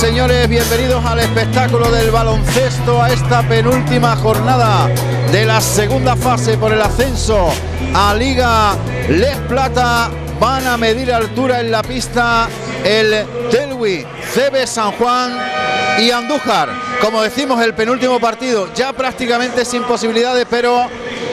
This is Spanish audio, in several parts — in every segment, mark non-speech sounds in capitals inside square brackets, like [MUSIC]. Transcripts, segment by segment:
Señores, bienvenidos al espectáculo del baloncesto, a esta penúltima jornada de la segunda fase por el ascenso a Liga Les Plata. Van a medir altura en la pista el Telwi, CB San Juan y Andújar. Como decimos, el penúltimo partido, ya prácticamente sin posibilidades, pero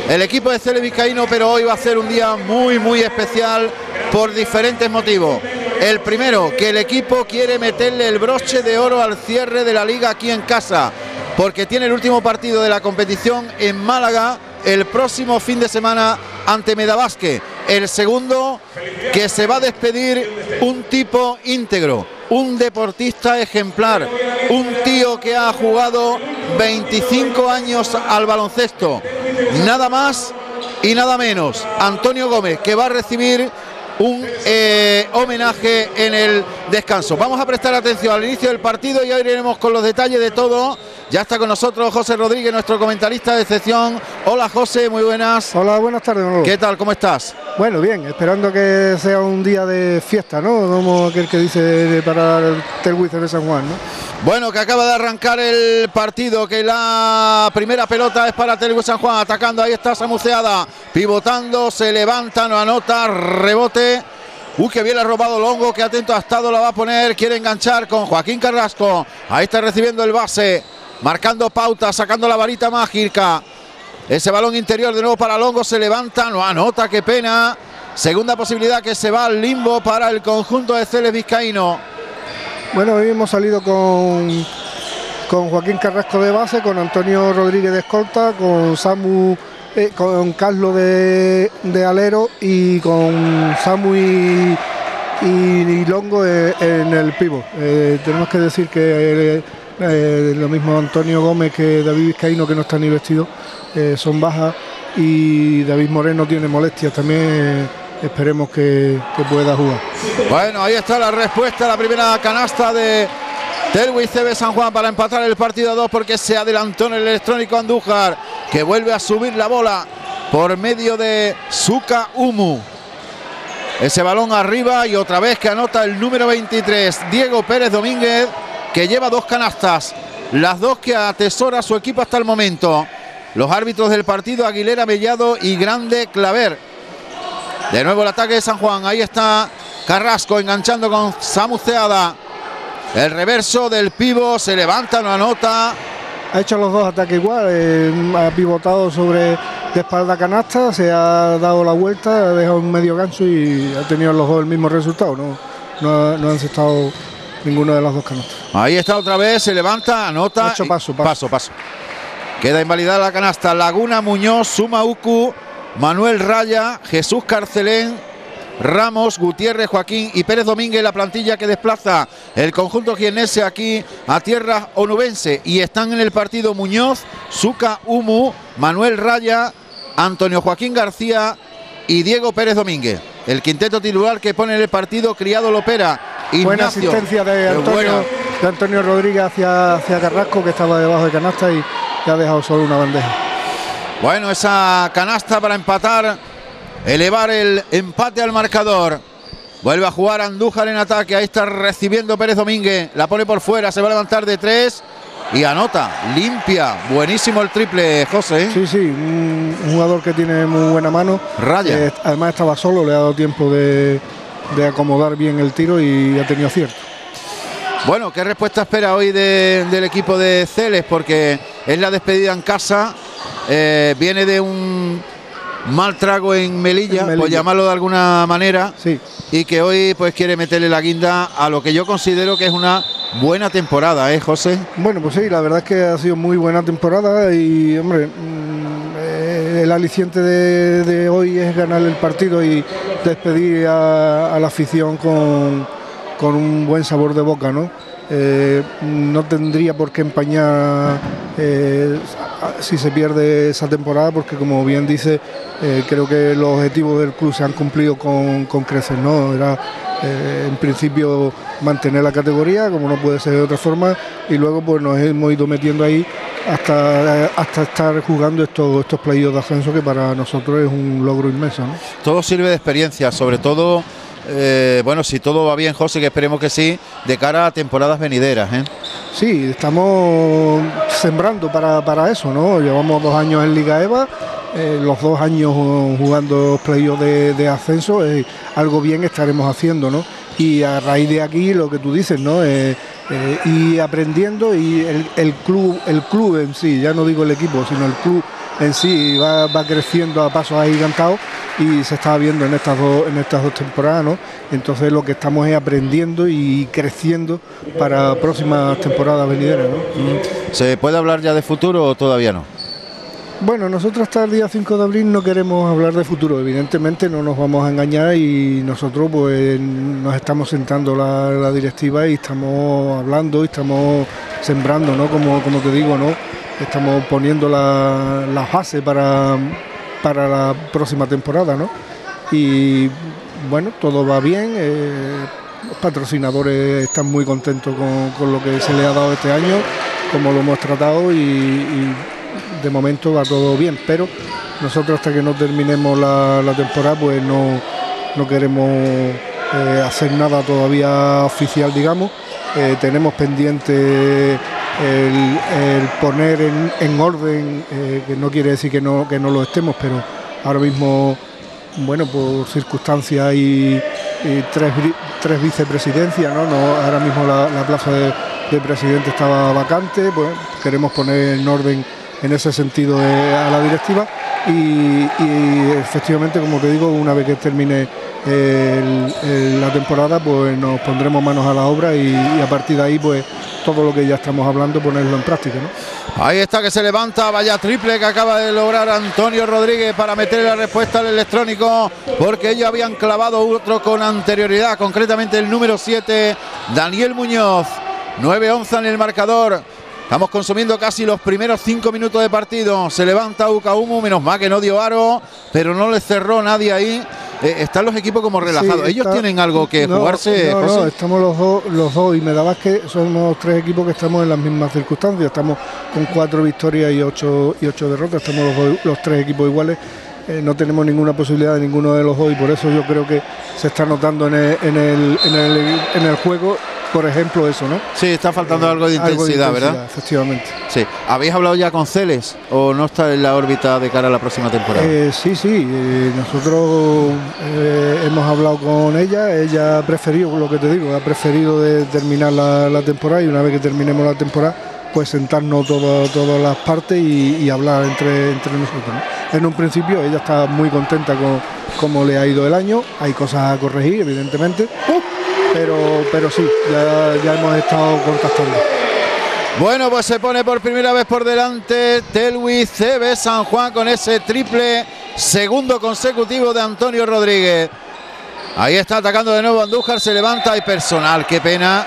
el equipo de Cele Vizcaíno, pero hoy va a ser un día muy, muy especial por diferentes motivos. El primero, que el equipo quiere meterle el broche de oro al cierre de la liga aquí en casa, porque tiene el último partido de la competición en Málaga el próximo fin de semana ante Medavasque. El segundo, que se va a despedir un tipo íntegro, un deportista ejemplar, un tío que ha jugado 25 años al baloncesto. Nada más y nada menos. Antonio Gómez, que va a recibir un eh, homenaje en el descanso. Vamos a prestar atención al inicio del partido y ahora iremos con los detalles de todo. Ya está con nosotros José Rodríguez, nuestro comentarista de excepción. Hola José, muy buenas. Hola, buenas tardes. ¿Qué tal? ¿Cómo estás? Bueno, bien, esperando que sea un día de fiesta, ¿no? Como aquel que dice para el Telwiz de San Juan, ¿no? Bueno, que acaba de arrancar el partido, que la primera pelota es para Telwiz San Juan, atacando, ahí está Samuceada, pivotando, se levanta, no anota, rebote. Uy, que bien ha robado Longo, que atento ha estado, la va a poner, quiere enganchar con Joaquín Carrasco. Ahí está recibiendo el base, marcando pauta, sacando la varita mágica. Ese balón interior de nuevo para Longo, se levanta, no anota, qué pena. Segunda posibilidad que se va al limbo para el conjunto de Celes Vizcaíno. Bueno, hoy hemos salido con, con Joaquín Carrasco de base, con Antonio Rodríguez de escolta, con Samu, eh, con Carlos de, alero y con Samu y, Longo eh, en el pivo. Eh, tenemos que decir que lo mismo Antonio Gómez que David Vizcaíno, que no está ni vestido, son bajas y David Moreno tiene molestias también esperemos que, pueda jugar. Bueno, ahí está la respuesta, la primera canasta de Telwis CB San Juan para empatar el partido a dos porque se adelantó en el electrónico Andújar que vuelve a subir la bola por medio de Suka Umu. Ese balón arriba y otra vez que anota el número 23, Diego Pérez Domínguez, que lleva dos canastas, las dos que atesora su equipo hasta el momento. Los árbitros del partido, Aguilera Mellado y Grande Claver. De nuevo el ataque de San Juan. Ahí está Carrasco enganchando con Samuceada. El reverso del pivo se levanta, no anota. Ha hecho los dos ataques igual. Eh, ha pivotado sobre de espalda canasta, se ha dado la vuelta, ha dejado un medio gancho y ha tenido los dos el mismo resultado. No, no, no han aceptado ninguno de las dos canastas. Ahí está otra vez, se levanta, anota. hecho paso, paso, paso. Queda invalidada la canasta. Laguna Muñoz, Suma Uku Manuel Raya, Jesús Carcelén, Ramos, Gutiérrez, Joaquín y Pérez Domínguez, la plantilla que desplaza el conjunto jienense aquí a tierra onubense. Y están en el partido Muñoz, Suca Humu, Manuel Raya, Antonio Joaquín García y Diego Pérez Domínguez. El quinteto titular que pone en el partido Criado Lopera. Buena asistencia de Antonio, de Antonio Rodríguez hacia, hacia Carrasco, que estaba debajo de canasta y ha dejado solo una bandeja. Bueno, esa canasta para empatar, elevar el empate al marcador. Vuelve a jugar Andújar en ataque. Ahí está recibiendo Pérez Domínguez. La pone por fuera. Se va a levantar de tres. Y anota. Limpia. Buenísimo el triple, José. Sí, sí. Un, jugador que tiene muy buena mano. Raya. Eh, además estaba solo. Le ha dado tiempo de, acomodar bien el tiro y ha tenido acierto. Bueno, ¿qué respuesta espera hoy del equipo de Celes? Porque es la despedida en casa eh, viene de un mal trago en Melilla, por llamarlo de alguna manera, sí. y que hoy pues quiere meterle la guinda a lo que yo considero que es una buena temporada, ¿eh, José? Bueno, pues sí, la verdad es que ha sido muy buena temporada y, hombre, mm, eh, el aliciente de, hoy es ganar el partido y despedir a, la afición con, con un buen sabor de boca, ¿no? Eh, no tendría por qué empañar eh, si se pierde esa temporada, porque como bien dice, eh, creo que los objetivos del club se han cumplido con, creces, ¿no? Era en principio mantener la categoría, como no puede ser de otra forma, y luego pues nos hemos ido metiendo ahí hasta, hasta estar jugando estos, estos playoffs de ascenso que para nosotros es un logro inmenso. Todo sirve de experiencia, sobre todo eh, bueno, si todo va bien, José, que esperemos que sí, de cara a temporadas venideras. ¿eh? Sí, estamos sembrando para, eso, ¿no? Llevamos dos años en Liga EVA, eh, los dos años jugando playoffs de, de ascenso, algo bien estaremos haciendo, ¿no? Y a raíz de aquí, lo que tú dices, ¿no? y aprendiendo y el, club, el club en sí, ya no digo el equipo, sino el club en sí va, creciendo a pasos agigantados y se estaba viendo en estas dos, en estas dos temporadas, ¿no? Entonces lo que estamos es aprendiendo y creciendo para próximas temporadas venideras. ¿Se puede hablar ya de futuro o todavía no? Bueno, nosotros hasta el día 5 de abril no queremos hablar de futuro, evidentemente no nos vamos a engañar y nosotros pues nos estamos sentando la, directiva y estamos hablando y estamos sembrando, ¿no? Como, como te digo, ¿no? Estamos poniendo la, la base para, para la próxima temporada, ¿no? Y bueno, todo va bien, eh, los patrocinadores están muy contentos con, lo que se les ha dado este año, como lo hemos tratado y, de momento va todo bien, pero nosotros hasta que no terminemos la, temporada pues no, no queremos eh, hacer nada todavía oficial, digamos. Eh, tenemos pendiente el, poner en, orden, eh, que no quiere decir que no, que no lo estemos, pero ahora mismo, bueno, por circunstancias y, tres, tres, vicepresidencias, ¿no? no ahora mismo la, plaza de, presidente estaba vacante, pues queremos poner en orden en ese sentido eh, a la directiva y, efectivamente, como te digo, una vez que termine la temporada, pues nos pondremos manos a la obra y, a partir de ahí, pues todo lo que ya estamos hablando, ponerlo en práctica. Ahí está que se levanta, vaya triple que acaba de lograr Antonio Rodríguez para meter la respuesta al electrónico, porque ellos habían clavado otro con anterioridad, concretamente el número 7, Daniel Muñoz. 9-11 en el marcador. Estamos consumiendo casi los primeros cinco minutos de partido. Se levanta Ucaumu, menos mal que no dio aro, pero no le cerró nadie ahí. Eh, están los equipos como relajados. ¿Ellos tienen algo que jugarse? No, no, estamos los dos, los dos y me dabas que somos tres equipos que estamos en las mismas circunstancias. Estamos con cuatro victorias y ocho, y ocho derrotas. Estamos los, tres equipos iguales. Eh, no tenemos ninguna posibilidad de ninguno de los dos y por eso yo creo que se está notando en el, en el, en el, en el juego por ejemplo, eso, ¿no? Sí, está faltando algo, de intensidad, ¿verdad? Efectivamente. Sí. ¿Habéis hablado ya con Celes o no está en la órbita de cara a la próxima temporada? Eh, sí, sí. Eh, nosotros eh, hemos hablado con ella. Ella ha preferido, lo que te digo, ha preferido de terminar la, temporada y una vez que terminemos la temporada, pues sentarnos todas las partes y, hablar entre, entre nosotros. En un principio ella está muy contenta con cómo le ha ido el año. Hay cosas a corregir, evidentemente pero, pero sí, ya, hemos estado contactando. Bueno, pues se pone por primera vez por delante Telwi CB San Juan con ese triple segundo consecutivo de Antonio Rodríguez. Ahí está atacando de nuevo Andújar, se levanta y personal, qué pena.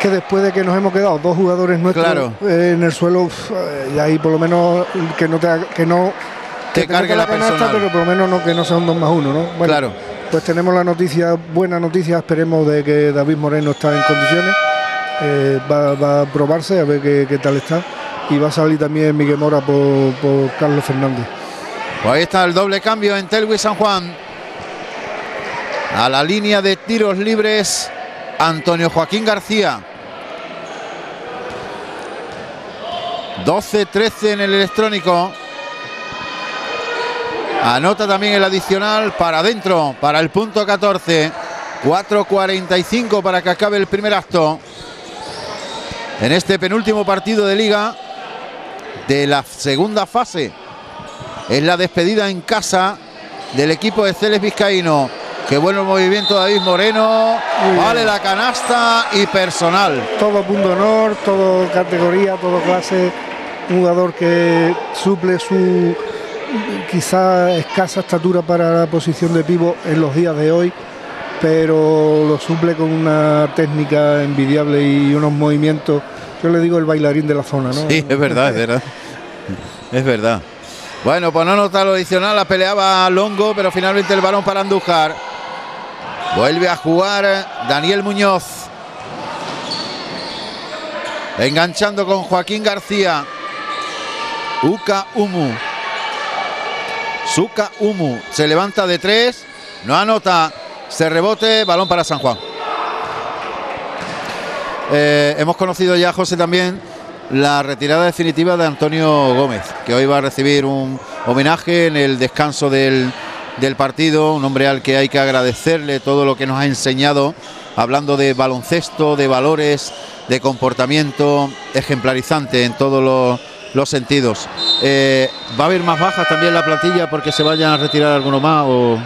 Que después de que nos hemos quedado dos jugadores nuestros eh, en el suelo, eh, y ahí por lo menos que no te, que no te, cargue la, personal. pero por lo menos no, que no sea un dos más uno, ¿no? claro pues tenemos la noticia, buena noticia, esperemos de que David Moreno está en condiciones, eh, va, a probarse a ver qué, tal está y va a salir también Miguel Mora por, Carlos Fernández. Pues ahí está el doble cambio en Telwi San Juan. A la línea de tiros libres, Antonio Joaquín García. 12-13 en el electrónico. Anota también el adicional para adentro, para el punto 14. 4.45 para que acabe el primer acto. En este penúltimo partido de liga de la segunda fase. Es la despedida en casa del equipo de Celes Vizcaíno. Qué bueno movimiento David Moreno. vale la canasta y personal. Todo punto honor, todo categoría, todo clase. Un jugador que suple su quizá escasa estatura para la posición de pivo en los días de hoy, pero lo suple con una técnica envidiable y unos movimientos. Yo le digo el bailarín de la zona, ¿no? Sí, es verdad, es verdad. es verdad. Bueno, pues no nota lo adicional, la peleaba Longo, pero finalmente el balón para Andújar. Vuelve a jugar Daniel Muñoz. Enganchando con Joaquín García. Uca Humu. Suka Umu se levanta de tres, no anota se rebote, balón para San Juan. Eh, hemos conocido ya, José, también la retirada definitiva de Antonio Gómez, que hoy va a recibir un homenaje en el descanso del, del partido, un hombre al que hay que agradecerle todo lo que nos ha enseñado, hablando de baloncesto, de valores, de comportamiento ejemplarizante en todos los, sentidos. Eh, ¿Va a haber más bajas también la plantilla porque se vayan a retirar alguno más? O...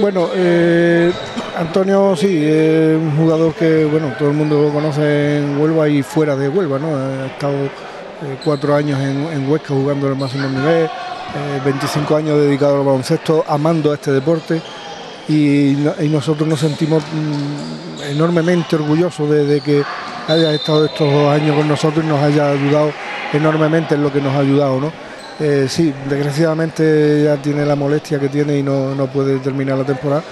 Bueno, eh, Antonio sí, un jugador que bueno todo el mundo conoce en Huelva y fuera de Huelva, ¿no? Ha estado eh, cuatro años en, en, Huesca jugando el máximo nivel, 25 años dedicado al baloncesto, amando este deporte y, nosotros nos sentimos mm, enormemente orgullosos de, que haya estado estos dos años con nosotros y nos haya ayudado enormemente en lo que nos ha ayudado, ¿no? Eh, sí, desgraciadamente ya tiene la molestia que tiene y no, no puede terminar la temporada,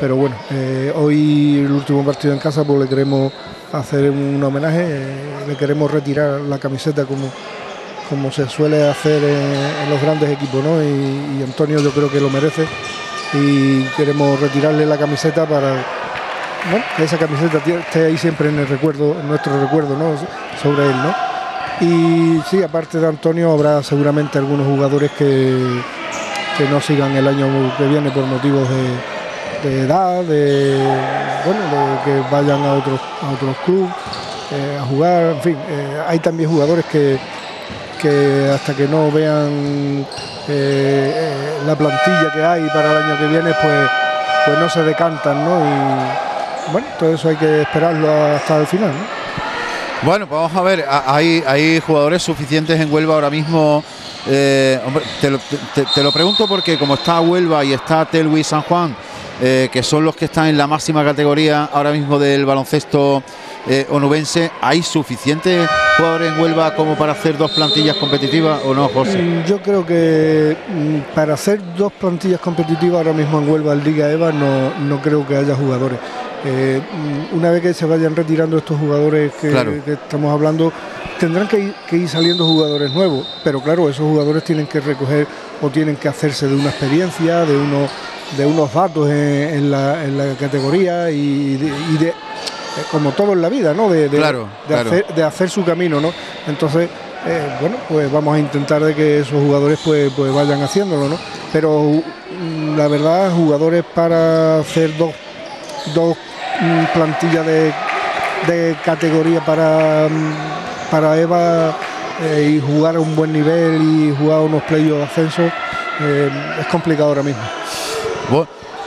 pero bueno, eh, hoy el último partido en casa pues le queremos hacer un homenaje, eh, le queremos retirar la camiseta como, como se suele hacer en, los grandes equipos, ¿no? Y, Antonio yo creo que lo merece y queremos retirarle la camiseta para que esa camiseta esté ahí siempre en el recuerdo, en nuestro recuerdo, ¿no? Sobre él, ¿no? Y sí, aparte de Antonio, habrá seguramente algunos jugadores que, que no sigan el año que viene por motivos de, de edad, de, bueno, de que vayan a otros, a otros clubes eh, a jugar. En fin, eh, hay también jugadores que, que hasta que no vean eh, la plantilla que hay para el año que viene, pues, pues no se decantan, ¿no? Y bueno, todo eso hay que esperarlo hasta el final, ¿no? Bueno, pues vamos a ver, hay, hay jugadores suficientes en Huelva ahora mismo. Eh, hombre, te, lo, te, lo, pregunto porque como está Huelva y está Telwi San Juan, eh, que son los que están en la máxima categoría ahora mismo del baloncesto eh, onubense, ¿hay suficientes jugadores en Huelva como para hacer dos plantillas competitivas o no, José? Yo creo que mm, para hacer dos plantillas competitivas ahora mismo en Huelva, en Liga EVA, no, no creo que haya jugadores. Eh, una vez que se vayan retirando estos jugadores que, claro. que estamos hablando, tendrán que ir, que ir, saliendo jugadores nuevos, pero claro, esos jugadores tienen que recoger o tienen que hacerse de una experiencia, de, uno, de unos datos en, en, la, en la, categoría y de, y de, como todo en la vida, ¿no? De, claro, de, claro. Hacer, de hacer su camino, ¿no? Entonces, eh, bueno, pues vamos a intentar de que esos jugadores pues, pues vayan haciéndolo, ¿no? Pero la verdad, jugadores para hacer dos, dos plantilla de, de categoría para, para Eva eh, y jugar a un buen nivel y jugar unos playoffs de ascenso eh, es complicado ahora mismo.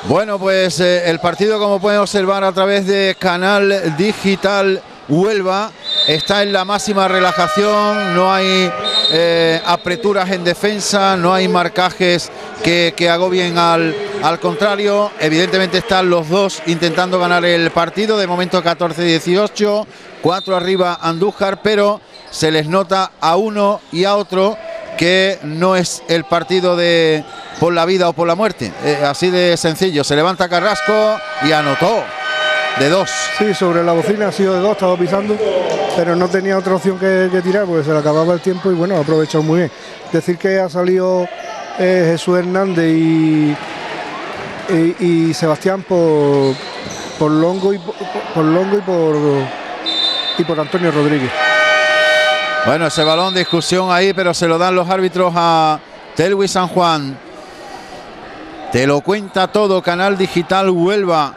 Bueno, pues eh, el partido, como pueden observar a través de Canal Digital Huelva, está en la máxima relajación, no hay eh, apreturas en defensa, no hay marcajes que, que agobien al, al, contrario. Evidentemente están los dos intentando ganar el partido, de momento 14-18, 4 arriba Andújar, pero se les nota a uno y a otro que no es el partido de por la vida o por la muerte. Eh, así de sencillo. Se levanta Carrasco y anotó de dos. Sí, sobre la bocina ha sido de dos, estaba pisando, pero no tenía otra opción que, que tirar porque se le acababa el tiempo y bueno, ha aprovechado muy bien. Decir que ha salido eh, Jesús Hernández y, y, Sebastián por, por Longo y por Longo y por y por Antonio Rodríguez. Bueno, ese balón, discusión ahí, pero se lo dan los árbitros a Telwi San Juan. Te lo cuenta todo, Canal Digital Huelva.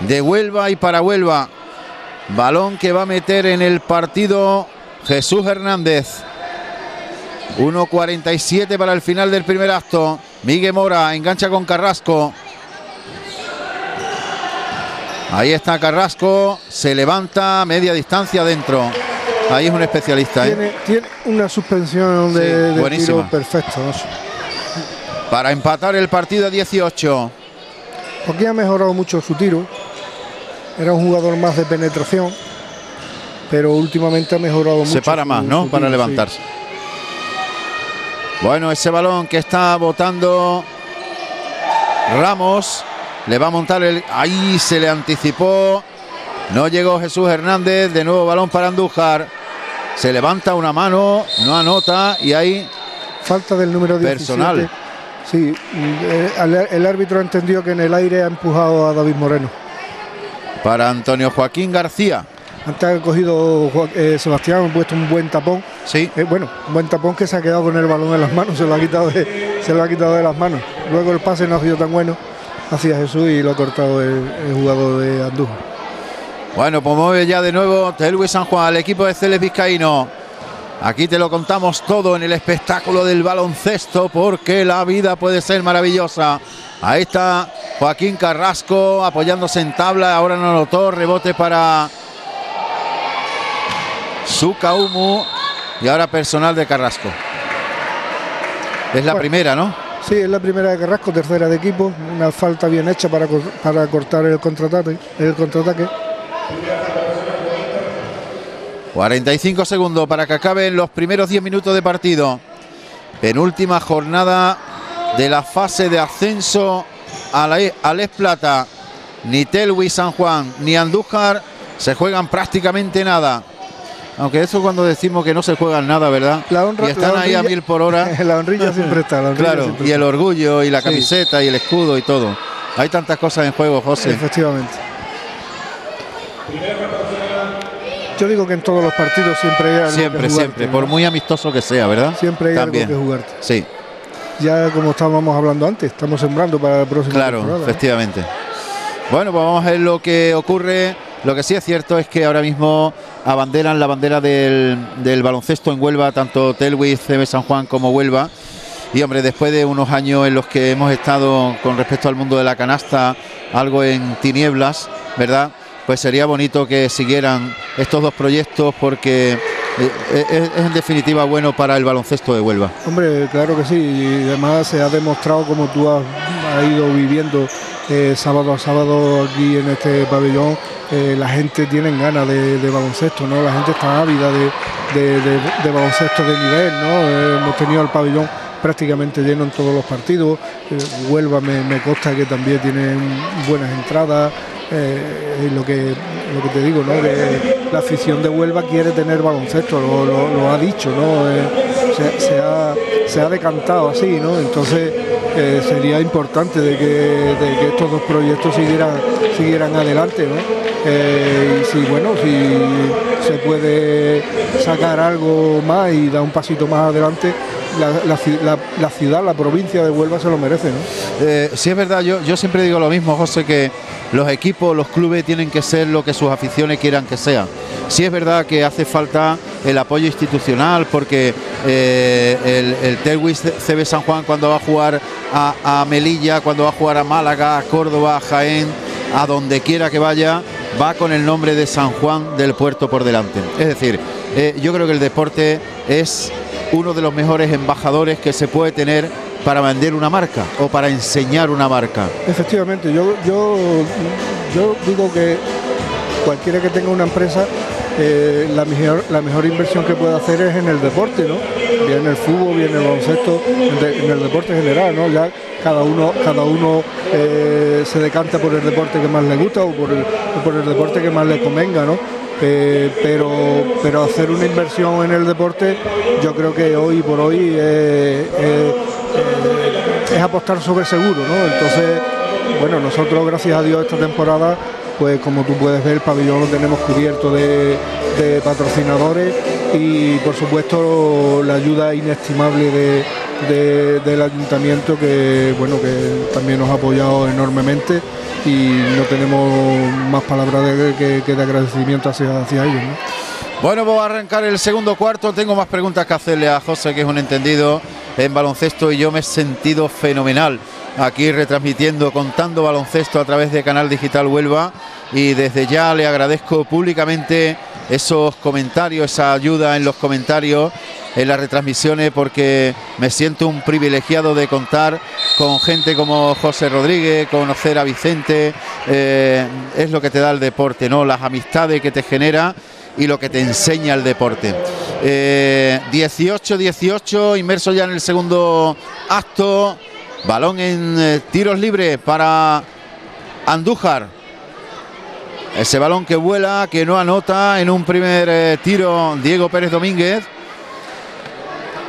De Huelva y para Huelva. Balón que va a meter en el partido Jesús Hernández. 1.47 para el final del primer acto. Miguel Mora engancha con Carrasco. Ahí está Carrasco. Se levanta media distancia adentro. Ahí es un especialista. ¿eh? Tiene, una suspensión de, sí, de tiro perfecto. Para empatar el partido a 18. Aquí ha mejorado mucho su tiro. Era un jugador más de penetración. Pero últimamente ha mejorado mucho. Se para más, ¿no? Tiro, Para levantarse. Sí. Bueno, ese balón que está botando Ramos. Le va a montar el. Ahí se le anticipó. No llegó Jesús Hernández. De nuevo balón para Andújar. Se levanta una mano. No anota. Y ahí. Falta del número 17. Personal. Sí, eh, el, el árbitro entendió que en el aire ha empujado a David Moreno. Para Antonio Joaquín García. Antes ha cogido eh, Sebastián, ha puesto un buen tapón. Sí. Eh, bueno, un buen tapón que se ha quedado con el balón en las manos, se lo ha quitado de, se lo ha quitado de las manos. Luego el pase no ha sido tan bueno hacia Jesús y lo ha cortado el, jugador de Andújar. Bueno, pues mueve ya de nuevo Telui San Juan, el equipo de Celes Vizcaíno. Aquí te lo contamos todo en el espectáculo del baloncesto porque la vida puede ser maravillosa. Ahí está Joaquín Carrasco apoyándose en tabla, ahora no notó, rebote para Sukaumu y ahora personal de Carrasco. Es la primera, ¿no? Sí, es la primera de Carrasco, tercera de equipo, una falta bien hecha para, para cortar el contraataque, el contraataque. 45 segundos para que acaben los primeros 10 minutos de partido. Penúltima jornada de la fase de ascenso a la, al Es Plata. Ni Telwi San Juan ni Andújar se juegan prácticamente nada. Aunque eso cuando decimos que no se juegan nada, ¿verdad? y están ahí a mil por hora. [LAUGHS] la honrilla siempre está. claro, y el orgullo y la camiseta y el escudo y todo. Hay tantas cosas en juego, José. Efectivamente. Yo digo que en todos los partidos siempre hay algo Siempre, siempre, por muy amistoso que sea, ¿verdad? Siempre hay algo que jugarte. Sí. Ya como estábamos hablando antes, estamos sembrando para el próximo Claro, efectivamente. Bueno, pues vamos a ver lo que ocurre. Lo que sí es cierto es que ahora mismo abanderan la bandera del, baloncesto en Huelva, tanto Telwis, CB San Juan como Huelva. Y hombre, después de unos años en los que hemos estado con respecto al mundo de la canasta, algo en tinieblas, ¿verdad? Pues sería bonito que siguieran estos dos proyectos porque eh, eh, es, en definitiva bueno para el baloncesto de Huelva. Hombre, claro que sí, y además se ha demostrado como tú has, ido viviendo eh, sábado a sábado aquí en este pabellón eh, la gente tiene ganas de, baloncesto, ¿no? La gente está ávida de, baloncesto de nivel, ¿no? Eh, hemos tenido el pabellón prácticamente lleno en todos los partidos. Huelva me, consta que también tiene buenas entradas. lo que lo que te digo, ¿no? Que la afición de Huelva quiere tener baloncesto, lo, ha dicho, ¿no? Se, ha, se, ha, decantado así, ¿no? Entonces sería importante de que, de que estos dos proyectos siguieran, siguieran adelante, ¿no? Eh, y si bueno, si se puede sacar algo más y dar un pasito más adelante, la, ciudad, la provincia de Huelva se lo merece, ¿no? Eh, sí es verdad, yo, yo siempre digo lo mismo, José, que los equipos, los clubes tienen que ser lo que sus aficiones quieran que sean. Sí es verdad que hace falta el apoyo institucional porque eh, el, el CB San Juan cuando va a jugar a, a Melilla, cuando va a jugar a Málaga, a Córdoba, a Jaén, a donde quiera que vaya, va con el nombre de San Juan del Puerto por delante. Es decir, eh, yo creo que el deporte es uno de los mejores embajadores que se puede tener para vender una marca o para enseñar una marca. Efectivamente, yo, yo, yo digo que cualquiera que tenga una empresa eh, la, mejor, la mejor inversión que puede hacer es en el deporte, ¿no? Bien en el fútbol, bien en el baloncesto, en, el deporte general, ¿no? Ya cada uno, cada uno eh, se decanta por el deporte que más le gusta o por el, por el deporte que más le convenga, ¿no? Eh, pero, pero hacer una inversión en el deporte yo creo que hoy por hoy es apostar sobre seguro, ¿no? Entonces, bueno, nosotros gracias a Dios esta temporada pues como tú puedes ver el pabellón lo tenemos cubierto de, patrocinadores y por supuesto la ayuda inestimable del ayuntamiento que bueno que también nos ha apoyado enormemente y no tenemos más palabras que, de agradecimiento hacia, hacia ellos. Bueno, vamos a arrancar el segundo cuarto. Tengo más preguntas que hacerle a José, que es un entendido en baloncesto, y yo me he sentido fenomenal aquí retransmitiendo, contando baloncesto a través de Canal Digital Huelva y desde ya le agradezco públicamente esos comentarios, esa ayuda en los comentarios, en las retransmisiones, porque me siento un privilegiado de contar con gente como José Rodríguez, conocer a Vicente, eh, es lo que te da el deporte, ¿no? Las amistades que te genera y lo que te enseña el deporte. 18-18, eh, inmerso ya en el segundo acto. Balón en eh, tiros libres para Andújar. Ese balón que vuela, que no anota en un primer tiro Diego Pérez Domínguez.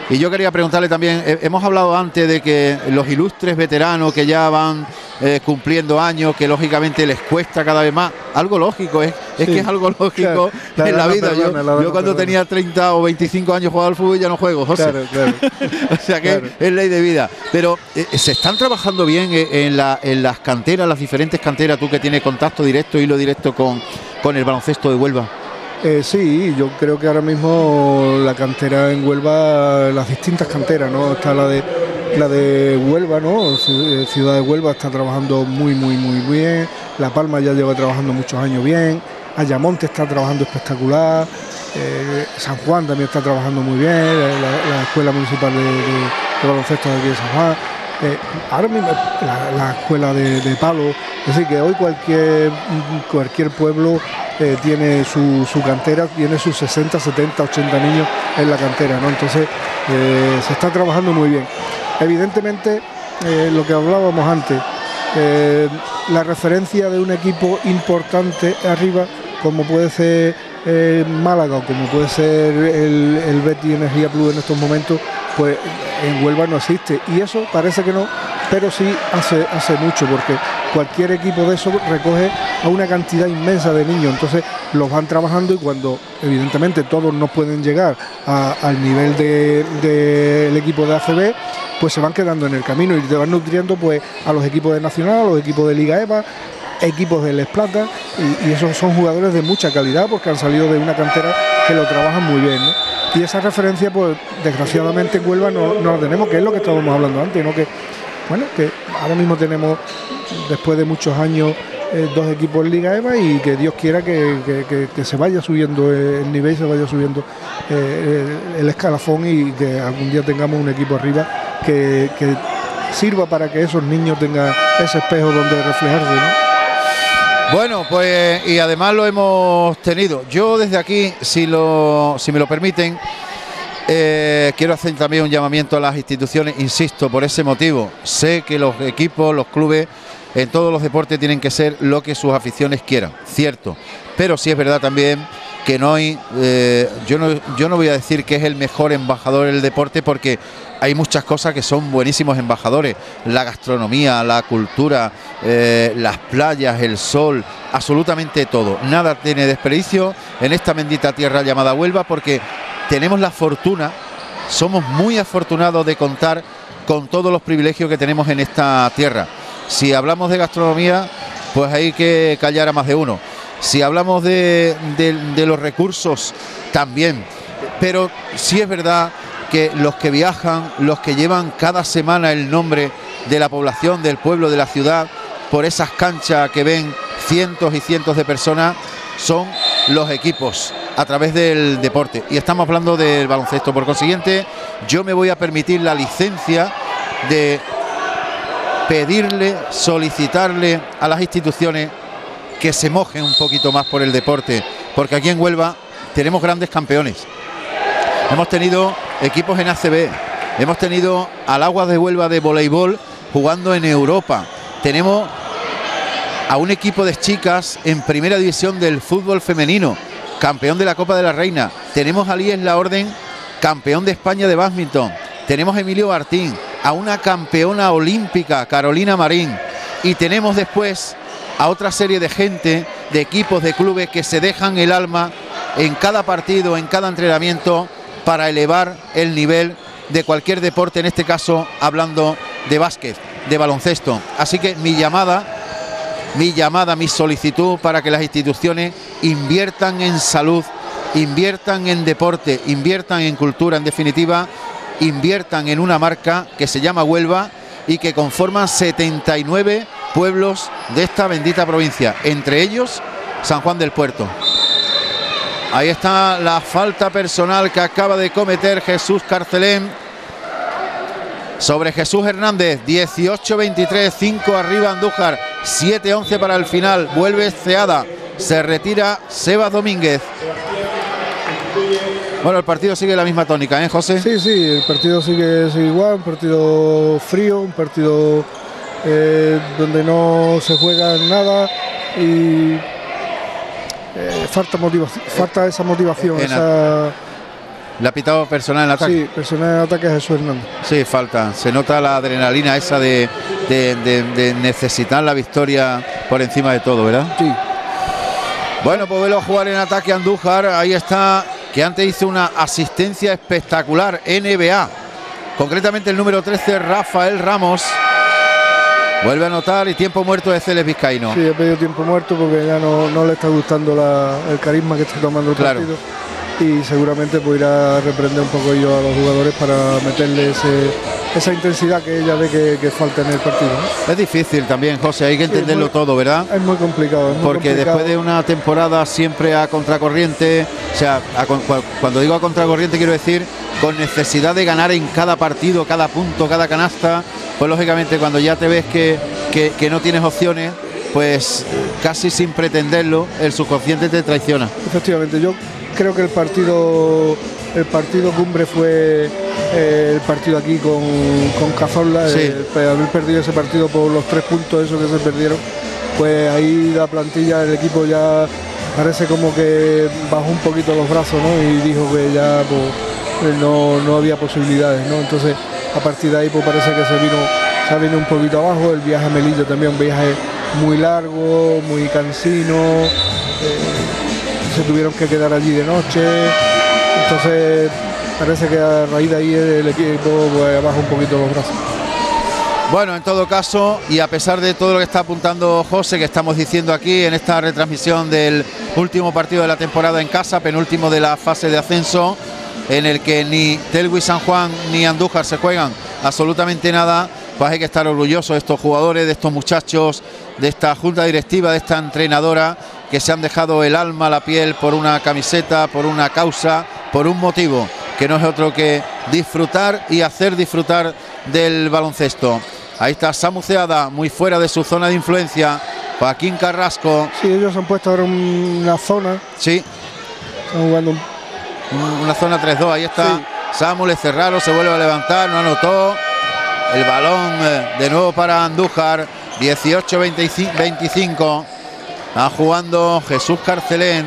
Y yo quería preguntarle también, hemos hablado antes de que los ilustres veteranos que ya van eh, cumpliendo años, que lógicamente les cuesta cada vez más, algo lógico, es, es que es algo lógico en la, vida. yo, cuando tenía 30 o 25 años jugaba al fútbol y ya no juego, José. [LAUGHS] o sea que es ley de vida. Pero eh, se están trabajando bien en, la, en las canteras, las diferentes canteras, tú que tienes contacto directo, hilo directo con, con el baloncesto de Huelva. Eh, sí, yo creo que ahora mismo la cantera en Huelva, las distintas canteras, ¿no? Está la de la de Huelva, ¿no? Eh, Ciudad de Huelva está trabajando muy, muy, muy bien. La Palma ya lleva trabajando muchos años bien. Ayamonte está trabajando espectacular. Eh, San Juan también está trabajando muy bien. La, Escuela Municipal de, Baloncesto de aquí de San Juan. Ahora mismo la, escuela de, palo, es decir, que hoy cualquier, cualquier pueblo eh, tiene su, cantera, tiene sus 60, 70, 80 niños en la cantera, ¿no? Entonces eh, se está trabajando muy bien. Evidentemente, eh, lo que hablábamos antes, la referencia de un equipo importante arriba, como puede ser Málaga o como puede ser el, el Betty Energía Plus en estos momentos, pues en Huelva no existe. Y eso parece que no, pero sí hace, hace mucho, porque cualquier equipo de eso recoge a una cantidad inmensa de niños, entonces los van trabajando y cuando evidentemente todos no pueden llegar al nivel del equipo de ACB, pues se van quedando en el camino y te van nutriendo pues a los equipos de Nacional, a los equipos de Liga EVA, equipos de Les Plata y, esos son jugadores de mucha calidad porque han salido de una cantera que lo trabajan muy bien. Y esa referencia, pues desgraciadamente en Huelva no, no la tenemos, que es lo que estábamos hablando antes, ¿no? que bueno, que ahora mismo tenemos, después de muchos años, eh, dos equipos en Liga EVA y que Dios quiera que, se vaya subiendo el nivel, se vaya subiendo eh, el, escalafón y que algún día tengamos un equipo arriba que, sirva para que esos niños tengan ese espejo donde reflejarse. Bueno, pues y además lo hemos tenido. Yo desde aquí, si, lo, si me lo permiten, eh, quiero hacer también un llamamiento a las instituciones, insisto, por ese motivo. Sé que los equipos, los clubes, en todos los deportes tienen que ser lo que sus aficiones quieran, cierto. Pero sí es verdad también que no hay, eh, yo, no, yo no voy a decir que es el mejor embajador del deporte porque hay muchas cosas que son buenísimos embajadores. La gastronomía, la cultura, eh, las playas, el sol, absolutamente todo. Nada tiene desperdicio en esta bendita tierra llamada Huelva porque tenemos la fortuna, somos muy afortunados de contar con todos los privilegios que tenemos en esta tierra. Si hablamos de gastronomía, pues hay que callar a más de uno. Si hablamos de, los recursos, también. Pero sí es verdad que los que viajan, los que llevan cada semana el nombre de la población, del pueblo, de la ciudad, por esas canchas que ven cientos y cientos de personas, son los equipos a través del deporte. Y estamos hablando del baloncesto. Por consiguiente, yo me voy a permitir la licencia de pedirle, solicitarle a las instituciones que se mojen un poquito más por el deporte, porque aquí en Huelva tenemos grandes campeones. Hemos tenido equipos en ACB, hemos tenido al agua de Huelva de voleibol jugando en Europa. Tenemos a un equipo de chicas en primera división del fútbol femenino campeón de la Copa de la Reina. Tenemos a Líes La Orden, campeón de España de badminton. Tenemos a Emilio Martín, a una campeona olímpica, Carolina Marín. Y tenemos después a otra serie de gente, de equipos, de clubes que se dejan el alma en cada partido, en cada entrenamiento, para elevar el nivel de cualquier deporte, en este caso hablando de básquet, de baloncesto. Así que mi llamada mi llamada, mi solicitud para que las instituciones inviertan en salud, inviertan en deporte, inviertan en cultura, en definitiva, inviertan en una marca que se llama Huelva y que conforma 79 pueblos de esta bendita provincia, entre ellos San Juan del Puerto. Ahí está la falta personal que acaba de cometer Jesús Carcelén sobre Jesús Hernández, 18-23, 5 arriba Andújar, 7-11 para el final, vuelve Ceada, se retira Sebas Domínguez. Bueno, el partido sigue la misma tónica, ¿eh, José? Sí, sí, el partido sigue, igual, un partido frío, un partido eh, donde no se juega nada y eh, falta, falta esa motivación, esa Le ha pitado personal en ataque. Sí, personal en ataque a Jesús Hernández. Sí, falta. Se nota la adrenalina esa de, de- de- de necesitar la victoria por encima de todo, ¿verdad? Sí, Bueno, pues velo a jugar en ataque Andújar. Ahí está, que antes hizo una asistencia espectacular, NBA. Concretamente el número 13, Rafael Ramos. Vuelve a anotar y tiempo muerto de Celes Vizcaíno. sí, he pedido tiempo muerto porque ya no, no le está gustando la- el carisma que está tomando el Claro. partido. Y seguramente pues irá a reprender un poco yo a los jugadores para meterle ese- esa intensidad que ella ve que, que falta en el partido. ¿no? Es difícil también, José, hay que Sí, entenderlo muy- todo, ¿verdad? Es muy complicado. es muy Porque complicado. después de una temporada siempre a contracorriente, o sea, a cuando digo a contracorriente quiero decir con necesidad de ganar en cada partido, cada punto, cada canasta, pues lógicamente cuando ya te ves que, que- que no tienes opciones, pues casi sin pretenderlo, el subconsciente te traiciona. Efectivamente, yo creo que el partido el partido cumbre fue eh, el partido aquí con, con Cazorla, Sí. eh, haber perdido ese partido por los tres puntos esos que se perdieron, pues ahí la plantilla, el equipo ya parece como que bajó un poquito los brazos ¿no? y dijo que ya pues, no, no había posibilidades, ¿no? Entonces a partir de ahí pues parece que se vino, se vino un poquito abajo, el viaje a Melilla también un viaje muy largo, muy cansino. eh, se tuvieron que quedar allí de noche. Entonces parece que a raíz de ahí el equipo pues, baja un poquito los brazos. Bueno, en todo caso, y a pesar de todo lo que está apuntando José, que estamos diciendo aquí en esta retransmisión del último partido de la temporada en casa, penúltimo de la fase de ascenso, en el que ni Telwi San Juan ni Andújar se juegan absolutamente nada, pues hay que estar orgullosos de estos jugadores, de estos muchachos, de esta junta directiva, de esta entrenadora, que se han dejado el alma, la piel por una camiseta, por una causa, por un motivo, que no es otro que disfrutar y hacer disfrutar del baloncesto. Ahí está Samu Ceada, muy fuera de su zona de influencia. Joaquín Carrasco, Sí, ellos han puesto ahora una zona, sí, están jugando un- una zona 3-2. Ahí está Sí. Samu, le cerraron, se vuelve a levantar, no anotó. El balón eh, de nuevo para Andújar, 18-25. Está jugando Jesús Carcelén.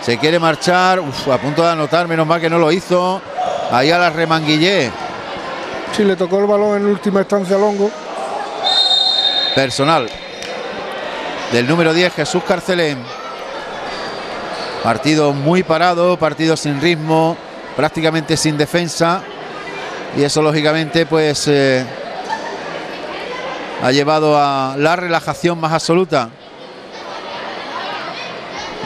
Se quiere marchar, uf, a punto de anotar, menos mal que no lo hizo. Ahí a la remanguillé. Sí, le tocó el balón en última instancia a Longo. personal del número 10 Jesús Carcelén. Partido muy parado, partido sin ritmo, prácticamente sin defensa. Y eso lógicamente pues eh, ha llevado a la relajación más absoluta.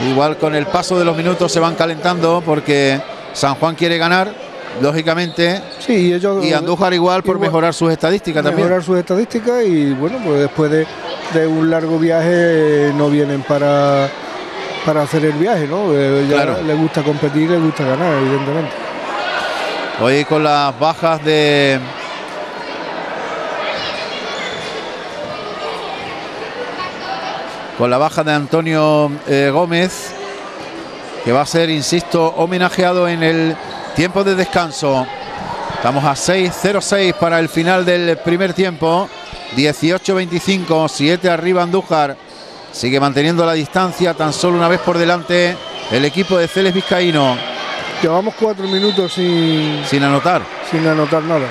Igual con el paso de los minutos se van calentando porque San Juan quiere ganar, lógicamente. Sí, y ellos Y Andújar igual por Igual- mejorar sus estadísticas también. mejorar sus estadísticas y bueno, pues después de, de un largo viaje no vienen para, para hacer el viaje, ¿no? Eh, Claro. les gusta competir, les gusta ganar, evidentemente. Hoy con las bajas de. Con la baja de Antonio eh, Gómez, que va a ser, insisto, homenajeado en el tiempo de descanso. Estamos a 6-0-6 para el final del primer tiempo. 18-25, 7 arriba Andújar. Sigue manteniendo la distancia, tan solo una vez por delante el equipo de Celes Vizcaíno, Llevamos cuatro minutos sin, sin anotar. sin anotar nada.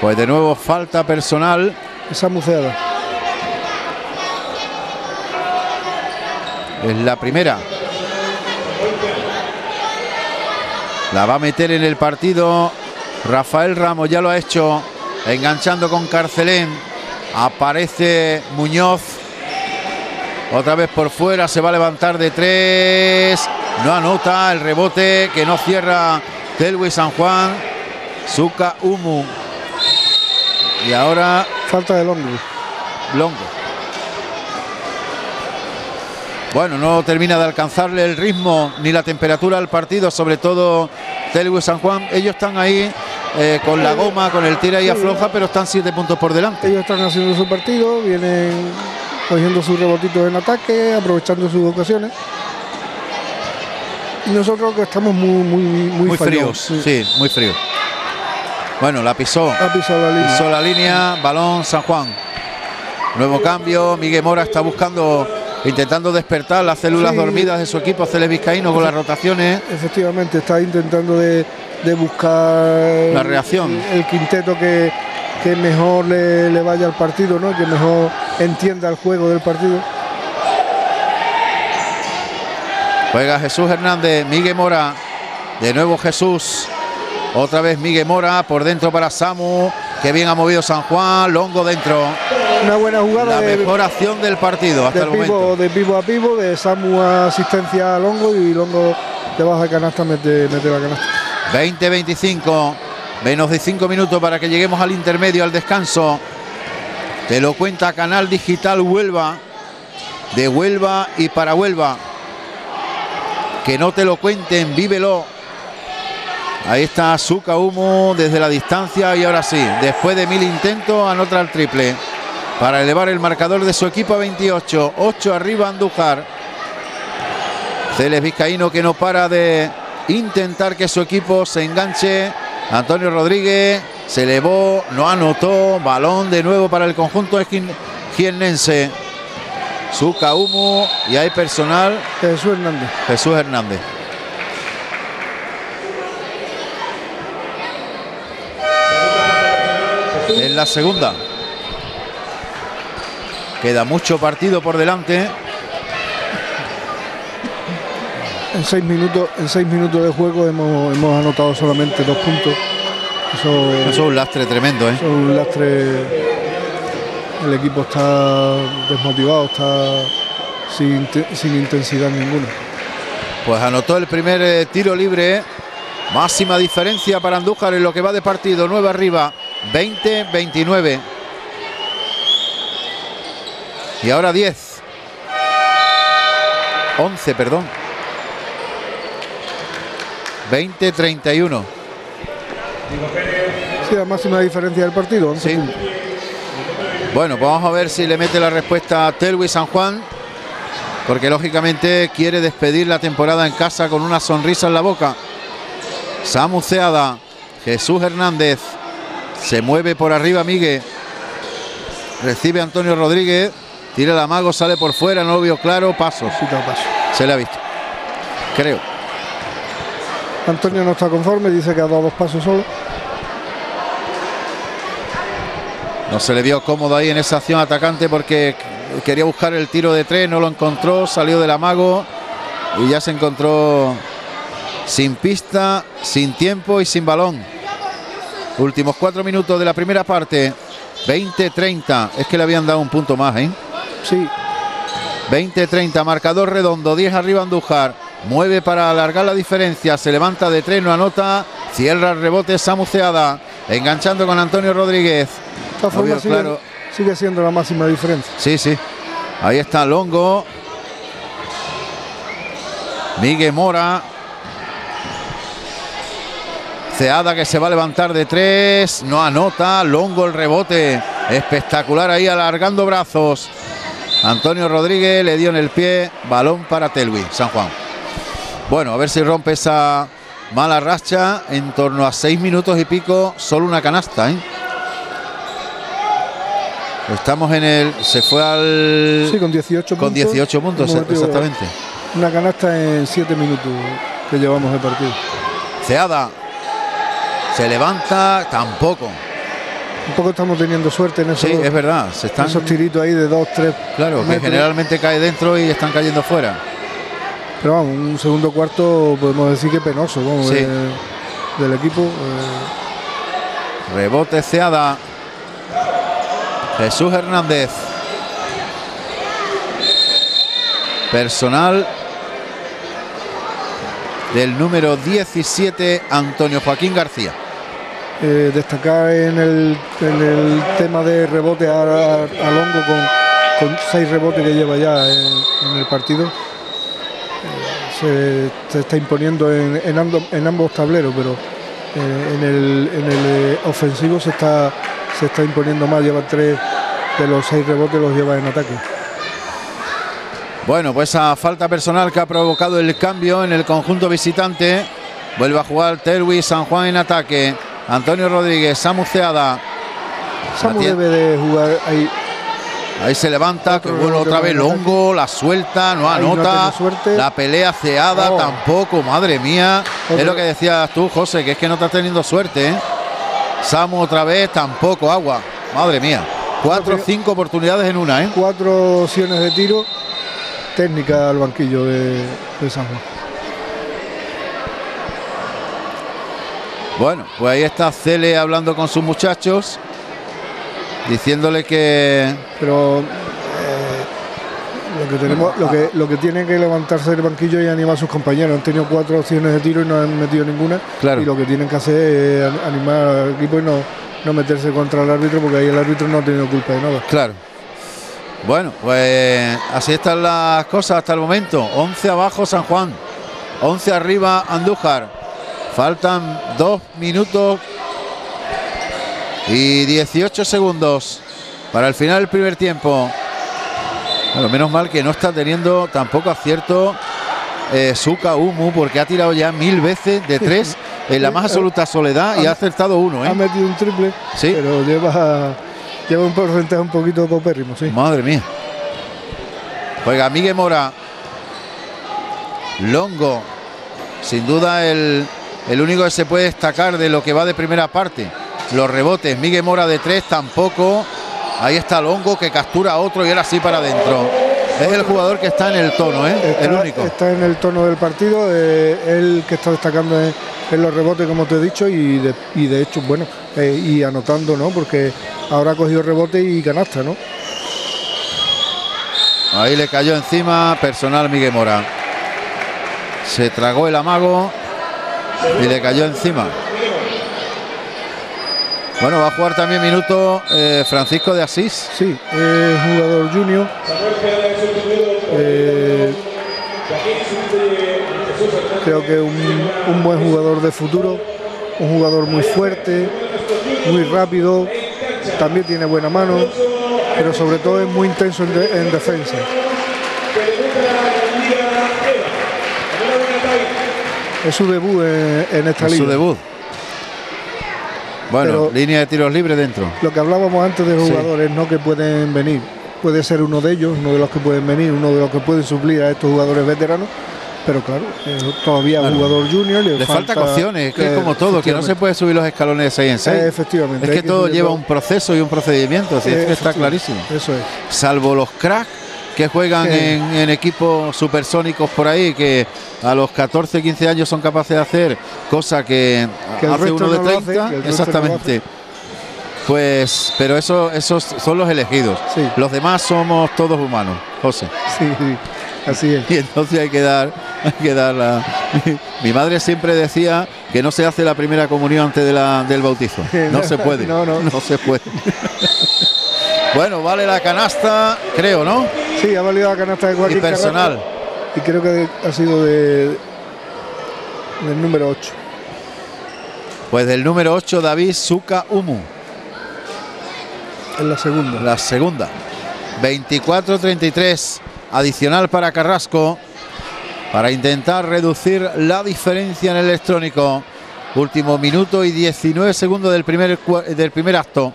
Pues de nuevo falta personal. Esa muceada. Es la primera. La va a meter en el partido. Rafael Ramos ya lo ha hecho. Enganchando con Carcelén. Aparece Muñoz. Otra vez por fuera. Se va a levantar de tres. No anota el rebote que no cierra Telwi San Juan. Suka Umu. Y ahora Falta de Longo. Longo. Bueno, no termina de alcanzarle el ritmo ni la temperatura al partido, sobre todo Telgu y San Juan. Ellos están ahí eh, con la goma, con el tira y afloja, pero están siete puntos por delante. Ellos están haciendo su partido, vienen cogiendo sus rebotitos en ataque, aprovechando sus ocasiones. Y nosotros que estamos muy, muy, muy, fríos, sí, muy fríos. Bueno, la pisó. Ha pisado la línea. Pisó la línea, balón San Juan. Nuevo cambio, Miguel Mora está buscando intentando despertar las células dormidas de su equipo Celes Vizcaíno con las rotaciones. Efectivamente, está intentando de, buscar la reacción. El, quinteto que, mejor le, vaya al partido, ¿no? que mejor entienda el juego del partido. Juega Jesús Hernández, Miguel Mora, de nuevo Jesús, otra vez Miguel Mora por dentro para Samu, que bien ha movido San Juan, Longo dentro. Una buena jugada. La mejor acción del partido hasta el momento. De vivo a vivo, de Samu a asistencia a Longo y Longo de baja canasta mete, mete la canasta. 20-25, menos de 5 minutos para que lleguemos al intermedio, al descanso. Te lo cuenta Canal Digital Huelva, de Huelva y para Huelva. Que no te lo cuenten, vívelo. Ahí está Suca Humo desde la distancia y ahora sí, después de mil intentos, anota el triple para elevar el marcador de su equipo a 28. 8 arriba Andújar. Celes Vizcaíno que no para de intentar que su equipo se enganche. Antonio Rodríguez se elevó, no anotó. Balón de nuevo para el conjunto jiennense. Suca Humo y hay personal. Jesús Hernández. Jesús Hernández. En la segunda. Queda mucho partido por delante. En seis minutos, en seis minutos de juego hemos, anotado solamente dos puntos. Eso, es un lastre tremendo, ¿eh? es un lastre el equipo está desmotivado, está sin, intensidad ninguna. Pues anotó el primer eh, tiro libre. Máxima diferencia para Andújar en lo que va de partido. 9 arriba, 20-29. Y ahora 10. 11, perdón. 20-31. Sí, la máxima diferencia del partido. 11 sí. Bueno, pues vamos a ver si le mete la respuesta a Telwi San Juan, porque lógicamente quiere despedir la temporada en casa con una sonrisa en la boca. Samu Ceada, Jesús Hernández, se mueve por arriba Miguel, recibe Antonio Rodríguez, tira el amago, sale por fuera, no lo vio claro, paso. paso. Se le ha visto, creo. Antonio no está conforme, dice que ha dado dos pasos solo. No se le vio cómodo ahí en esa acción atacante porque quería buscar el tiro de tres, no lo encontró, salió del amago y ya se encontró sin pista, sin tiempo y sin balón. Últimos cuatro minutos de la primera parte. 20-30. Es que le habían dado un punto más, ¿eh? Sí. 20-30. Marcador redondo. 10 arriba Andújar. Mueve para alargar la diferencia. Se levanta de tres, no anota. Cierra el rebote Samuceada. Enganchando con Antonio Rodríguez sigue, siendo la máxima diferencia. Sí, sí. Ahí está Longo. Miguel Mora. Ceada que se va a levantar de tres. No anota. Longo el rebote. Espectacular ahí alargando brazos. Antonio Rodríguez le dio en el pie. Balón para Telwi, San Juan. Bueno, a ver si rompe esa mala racha. En torno a seis minutos y pico. Solo una canasta, ¿eh? Estamos en el. Se fue al. Sí, con 18 puntos. Con 18 puntos, exactamente. Una canasta en 7 minutos que llevamos de partido. Ceada. Se levanta, tampoco. Un poco estamos teniendo suerte en eso. Sí, es verdad. Se están... Esos tiritos ahí de 2, 3. Claro, que generalmente cae dentro y están cayendo fuera. Pero vamos, un segundo cuarto podemos decir que penoso, vamos, del equipo. Eh. Rebote Ceada. Jesús Hernández. Personal del número 17, Antonio Joaquín García. Eh, destacar en el, tema de rebote a, Longo con, seis rebotes que lleva ya en, el partido. Eh, se, está imponiendo en, ambos tableros, pero eh, en, el, ofensivo se está se está imponiendo más, lleva tres de los seis rebotes, los lleva en ataque. Bueno, pues a falta personal que ha provocado el cambio en el conjunto visitante. Vuelve a jugar Terwi San Juan en ataque. Antonio Rodríguez, Samu Ceada. Samu debe de jugar ahí. Ahí se levanta, que vuelve otra vez Longo, la suelta, no anota. la pelea ceada Oh. tampoco, madre mía. Es lo que decías tú, José, que es que no estás teniendo suerte, ¿eh? Samu otra vez, tampoco agua. Madre mía. Cuatro o cinco oportunidades en una, ¿eh? Cuatro opciones de tiro. Técnica al banquillo de, de San Juan. Bueno, pues ahí está Cele hablando con sus muchachos, diciéndole que Pero eh, lo que tenemos, lo que, lo que tiene que levantarse el banquillo y animar a sus compañeros. Han tenido cuatro opciones de tiro y no han metido ninguna. Claro. Y lo que tienen que hacer es an- animar al equipo y no, no meterse contra el árbitro, porque ahí el árbitro no ha tenido culpa de nada. Claro. Bueno, pues así están las cosas hasta el momento. 11 abajo San Juan. 11 arriba Andújar. Faltan 2 minutos y 18 segundos para el final del primer tiempo. Bueno, menos mal que no está teniendo tampoco acierto eh, Suka Umu porque ha tirado ya mil veces de tres en la más absoluta soledad y ha acertado uno. ¿eh? Ha metido un triple, Sí. pero lleva, lleva un porcentaje un poquito paupérrimo, sí. Madre mía. Juega Miguel Mora. Longo. Sin duda el, el único que se puede destacar de lo que va de primera parte. Los rebotes. Miguel Mora de tres tampoco. Ahí está Longo que captura a otro y ahora sí para adentro. Es el jugador que está en el tono, ¿eh? Está, el único. está en el tono del partido, eh, el que está destacando en, en los rebotes, como te he dicho, y de, y de hecho, bueno, eh, y anotando, ¿no? Porque ahora ha cogido rebote y canasta, ¿no? Ahí le cayó encima personal Miguel Mora. Se tragó el amago y le cayó encima. Bueno, va a jugar también minuto eh, Francisco de Asís. Sí, es jugador junior. Eh, creo que un, un buen jugador de futuro, un jugador muy fuerte, muy rápido, también tiene buena mano, pero sobre todo es muy intenso en defensa. Es su debut en, en esta liga. su debut. Bueno, Pero- línea de tiros libres dentro. Lo que hablábamos antes de Sí. jugadores, no que pueden venir. Puede ser uno de ellos, uno de los que pueden venir, uno de los que pueden suplir a estos jugadores veteranos. Pero claro, eh, todavía Claro. jugador junior. Le, Le falta cocciones, que es como todo, que no se puede subir los escalones de 6 en 6. Eh, efectivamente, Es que que todo lleva un proceso y un procedimiento, es que está clarísimo. Eso es. salvo los cracks que juegan Sí. en, en equipos supersónicos por ahí, que a los 14, 15 años son capaces de hacer cosas que, hace uno de no lo hace, 30. que el resto no lo exactamente. Pues, pero eso, esos son los elegidos. Sí. Los demás somos todos humanos, José. Sí, sí, así es. [LAUGHS] Y entonces hay que dar, hay que dar la. Mi, [LAUGHS] mi madre siempre decía que no se hace la primera comunión antes de la, del bautizo. [LAUGHS] No se puede. No, no. no se puede. Bueno, vale la canasta, creo, ¿no? Sí, ha valido la canasta de Y Joaquín personal. Carrasco, Y creo que ha sido de, del número 8. Pues del número 8, David Suka Umu, En la segunda. la segunda. 24-33, adicional para Carrasco, para intentar reducir la diferencia en el electrónico. Último minuto y 19 segundos del primer, del primer acto.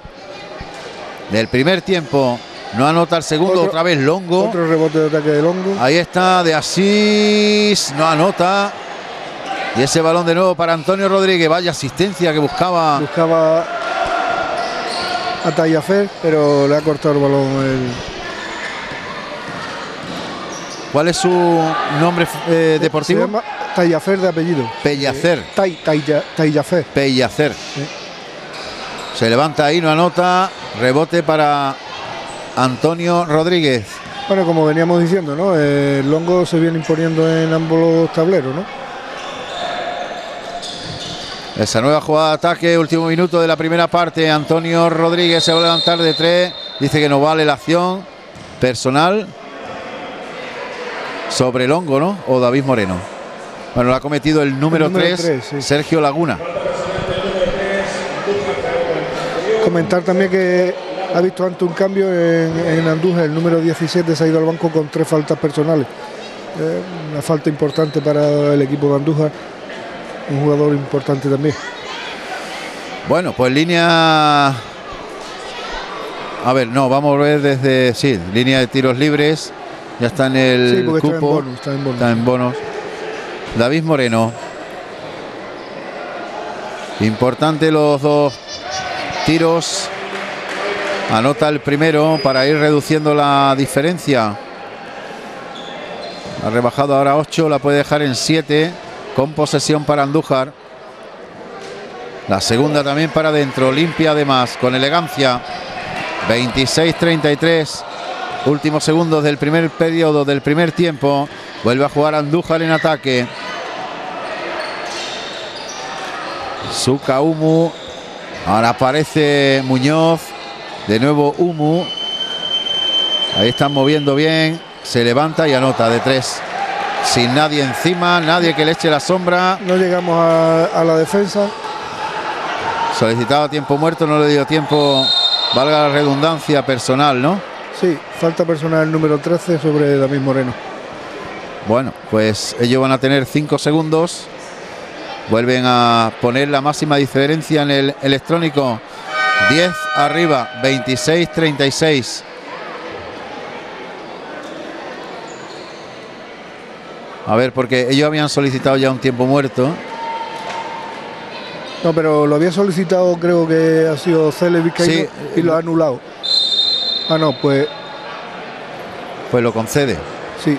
Del primer tiempo. No anota el segundo, Otro- otra vez Longo. Otro rebote de ataque de Longo. Ahí está de Asís, no anota. Y ese balón de nuevo para Antonio Rodríguez. Vaya asistencia que buscaba Buscaba a Tallafer, pero le ha cortado el balón el, ¿Cuál es su nombre eh, deportivo? Se llama Tallafer de apellido. Pellacer. Talla- Tallafer. Pellacer. Se levanta ahí, no anota. Rebote para Antonio Rodríguez. Bueno, como veníamos diciendo, ¿no? Eh, El Longo se viene imponiendo en ambos los tableros, ¿no? Esa nueva jugada de ataque, último minuto de la primera parte. Antonio Rodríguez se va a levantar de tres. Dice que no vale la acción personal sobre el hongo, ¿no? O David Moreno. Bueno, lo ha cometido el número El número 3, tres, sí. Sergio Laguna. Comentar también que ha visto antes un cambio en, en Andújar. El número 17 se ha ido al banco con tres faltas personales. Eh, una falta importante para el equipo de Andújar. Un jugador importante también. Bueno, pues línea A ver, no, vamos a ver desde, sí, línea de tiros libres. Ya está en el Sí, cupo. está en bonus, está en bonus. Está en bonos. David Moreno. Importante los dos tiros. Anota el primero para ir reduciendo la diferencia. Ha rebajado ahora 8, la puede dejar en 7 con posesión para Andújar. La segunda también para adentro, limpia además, con elegancia. 26-33. Últimos segundos del primer periodo, del primer tiempo. Vuelve a jugar Andújar en ataque. Suka Humu. Ahora aparece Muñoz. De nuevo Humu. Ahí están moviendo bien. Se levanta y anota de tres. Sin nadie encima, nadie que le eche la sombra. No llegamos a, a la defensa. Solicitaba tiempo muerto, no le dio tiempo, valga la redundancia personal, ¿no? Sí, falta personal número 13 sobre David Moreno. Bueno, pues ellos van a tener cinco segundos. Vuelven a poner la máxima diferencia en el electrónico. 10 arriba, 26-36. A ver, porque ellos habían solicitado ya un tiempo muerto. No, pero lo había solicitado, creo que ha sido Cele Sí. y lo ha anulado. Ah, no, pues Pues lo concede. sí.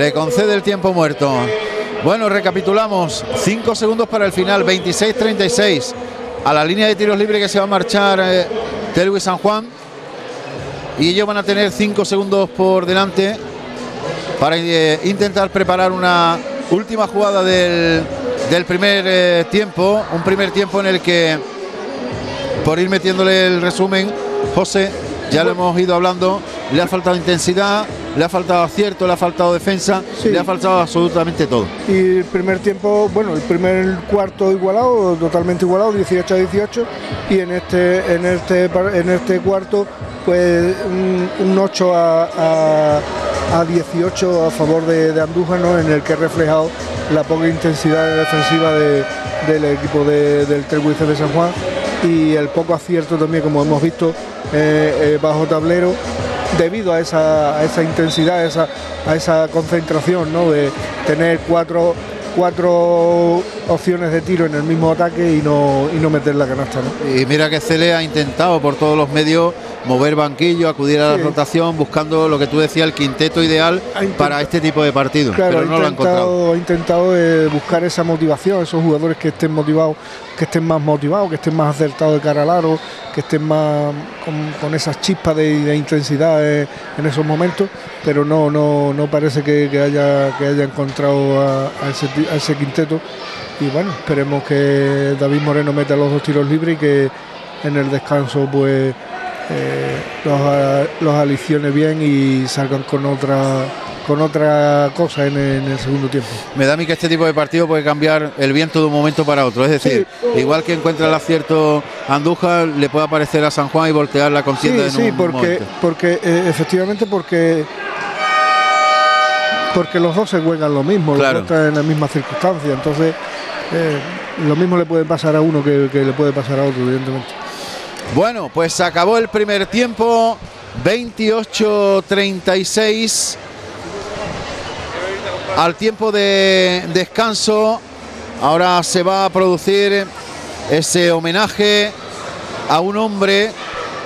Le concede el tiempo muerto. Bueno, recapitulamos. 5 segundos para el final. 26-36. A la línea de tiros libres que se va a marchar eh, San Juan. Y ellos van a tener 5 segundos por delante para eh, intentar preparar una última jugada del, del primer eh, tiempo. Un primer tiempo en el que, por ir metiéndole el resumen, José, ya lo hemos ido hablando, le ha faltado intensidad, le ha faltado acierto, le ha faltado defensa, Sí. le ha faltado absolutamente todo. Y el primer tiempo, bueno, el primer cuarto igualado, totalmente igualado, 18 a 18. Y en este, en este, en este cuarto, pues un, un 8 a, a- a 18 a favor de, de Andújar, ¿no? en el que he reflejado la poca intensidad defensiva de- del equipo de- del Telwice de San Juan y el poco acierto también, como hemos visto, eh, eh, bajo tablero debido a esa, esa intensidad, a esa, a esa concentración, ¿no? de tener cuatro, cuatro opciones de tiro en el mismo ataque y no, y no meter la canasta. ¿no? Y mira que Cele ha intentado por todos los medios mover banquillo, acudir a la rotación, buscando lo que tú decías, el quinteto ideal para este tipo de partidos. Claro, pero ha no lo ha encontrado. intentado, ha intentado eh, buscar esa motivación, esos jugadores que estén motivados, que estén más motivados, que estén más acertados de cara al aro, que estén más con, con esas chispas de, de intensidad eh, en esos momentos, pero no, no, no parece que, que haya, que haya encontrado a, a ese, ti- a ese quinteto. Y bueno, esperemos que David Moreno meta los dos tiros libres y que en el descanso pues eh, los, los alicione bien y salgan con otra con otra cosa en el, en el segundo tiempo. Me da a mí que este tipo de partido puede cambiar el viento de un momento para otro. Es decir, Sí. igual que encuentra el acierto Andújar, le puede aparecer a San Juan y voltear la Sí, contienda en sí, un porque momento. porque eh, efectivamente porque porque los dos se juegan lo mismo, Claro. los dos están en la misma circunstancia, entonces eh, lo mismo le puede pasar a uno que, que le puede pasar a otro, evidentemente. Bueno, pues acabó el primer tiempo. 28-36. Al tiempo de descanso, ahora se va a producir ese homenaje a un hombre,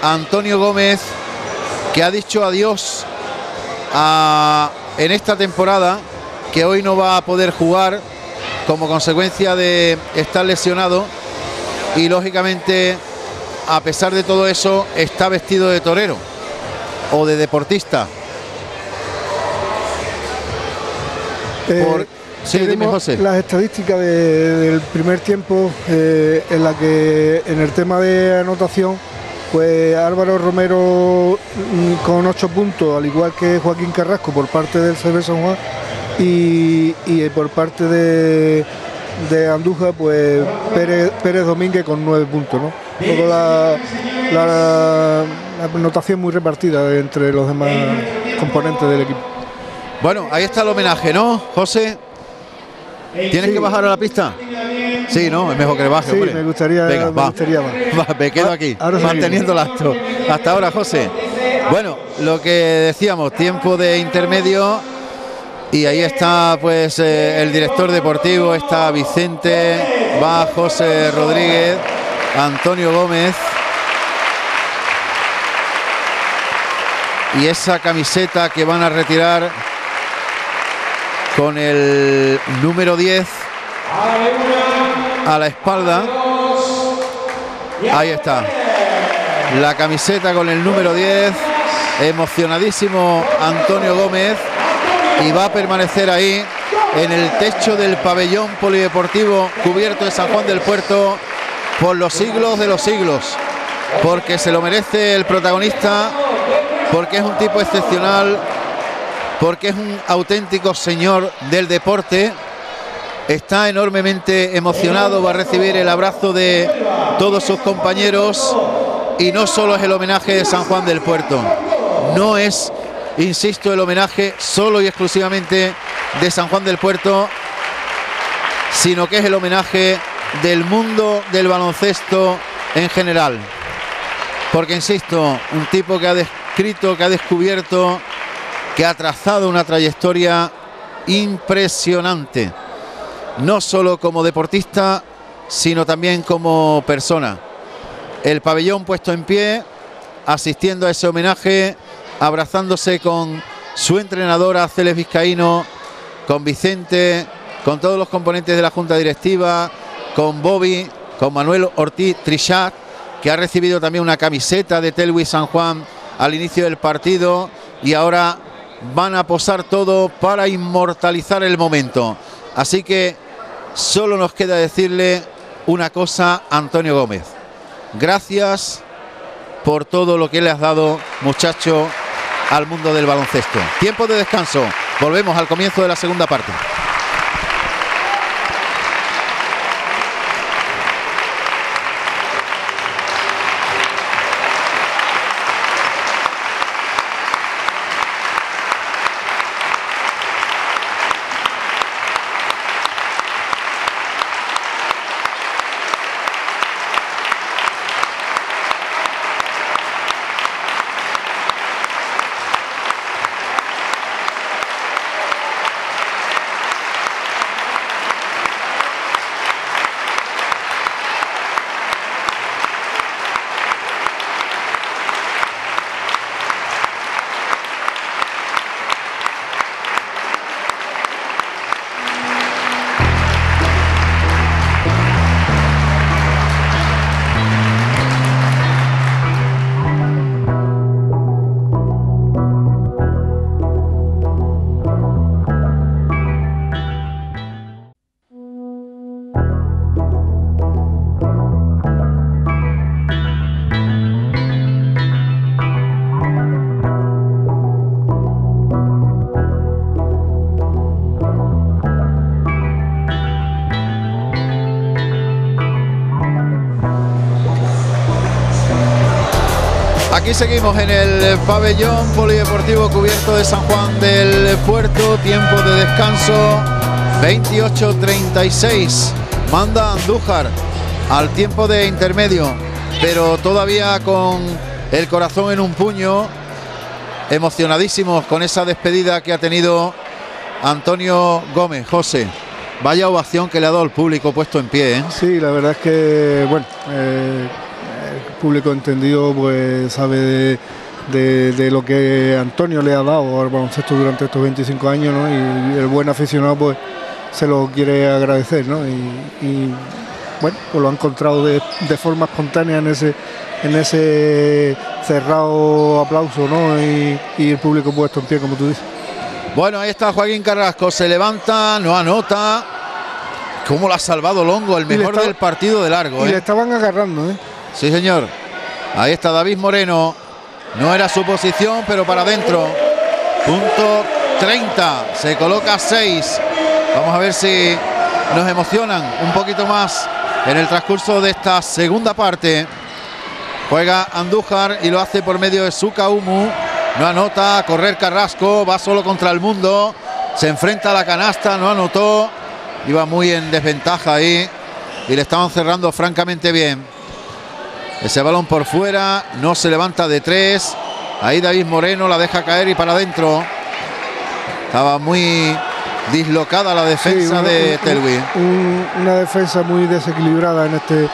Antonio Gómez, que ha dicho adiós a- en esta temporada, que hoy no va a poder jugar como consecuencia de estar lesionado y lógicamente a pesar de todo eso, está vestido de torero o de deportista. Eh, Por- Sí, dime, José. Las estadísticas de- del primer tiempo, eh, en la que en el tema de anotación, pues Álvaro Romero mm, con ocho puntos, al igual que Joaquín Carrasco por parte del CB San Juan y, y por parte de, de Andújar, pues Pérez, Pérez Domínguez con nueve puntos, ¿no? Luego la, la, la anotación muy repartida entre los demás componentes del equipo. Bueno, ahí está el homenaje, ¿no, José? ¿Tienes Sí. que bajar a la pista? Sí, ¿no? Es mejor que baje. Sí, me gustaría, Venga, me, gustaría [LAUGHS] va, me quedo aquí, manteniendo el acto. Hasta ahora, José. Bueno, lo que decíamos, tiempo de intermedio. Y ahí está pues eh, el director deportivo, está Vicente, va José Rodríguez, Antonio Gómez. Y esa camiseta que van a retirar con el número 10 a la espalda. Ahí está. La camiseta con el número 10. Emocionadísimo Antonio Gómez. Y va a permanecer ahí en el techo del pabellón polideportivo cubierto de San Juan del Puerto por los siglos de los siglos. Porque se lo merece el protagonista. Porque es un tipo excepcional. Porque es un auténtico señor del deporte está enormemente emocionado, va a recibir el abrazo de todos sus compañeros y no solo es el homenaje de San Juan del Puerto, no es, insisto, el homenaje solo y exclusivamente de San Juan del Puerto, sino que es el homenaje del mundo del baloncesto en general. Porque, insisto, un tipo que ha descrito, que ha descubierto, que ha trazado una trayectoria impresionante no solo como deportista, sino también como persona. El pabellón puesto en pie, asistiendo a ese homenaje, abrazándose con su entrenadora Celes Vizcaíno, con Vicente, con todos los componentes de la Junta Directiva, con Bobby, con Manuel Ortiz Trichat, que ha recibido también una camiseta de Telwi San Juan al inicio del partido y ahora van a posar todo para inmortalizar el momento. Así que Solo nos queda decirle una cosa Antonio Gómez. Gracias por todo lo que le has dado, muchacho, al mundo del baloncesto. Tiempo de descanso. Volvemos al comienzo de la segunda parte. Seguimos en el pabellón polideportivo cubierto de San Juan del Puerto. Tiempo de descanso 28-36. Manda Andújar al tiempo de intermedio, pero todavía con el corazón en un puño. Emocionadísimos con esa despedida que ha tenido Antonio Gómez. José, vaya ovación que le ha dado el público puesto en pie. ¿eh? Sí, la verdad es que, bueno. Eh, público entendido pues sabe de, lo que Antonio le ha dado al baloncesto durante estos 25 años y el buen aficionado pues se lo quiere agradecer y, bueno pues lo ha encontrado de, forma espontánea en ese en ese cerrado aplauso y, el público puesto en pie como tú dices. Bueno ahí está Joaquín Carrasco se levanta no anota. Cómo lo ha salvado Longo el mejor del partido de largo y le ¿eh? estaban agarrando ¿eh? Sí, señor. Ahí está David Moreno. No era su posición, pero para adentro. Punto 30. Se coloca 6. Vamos a ver si nos emocionan un poquito más en el transcurso de esta segunda parte. Juega Andújar y lo hace por medio de Sukaumu. No anota, a correr Carrasco, va solo contra el mundo. Se enfrenta a la canasta, no anotó. Iba muy en desventaja ahí y le estaban cerrando francamente bien. Ese balón por fuera, no se levanta de tres. Ahí David Moreno la deja caer y para adentro. Estaba muy dislocada la defensa de Telwi. una defensa muy desequilibrada en este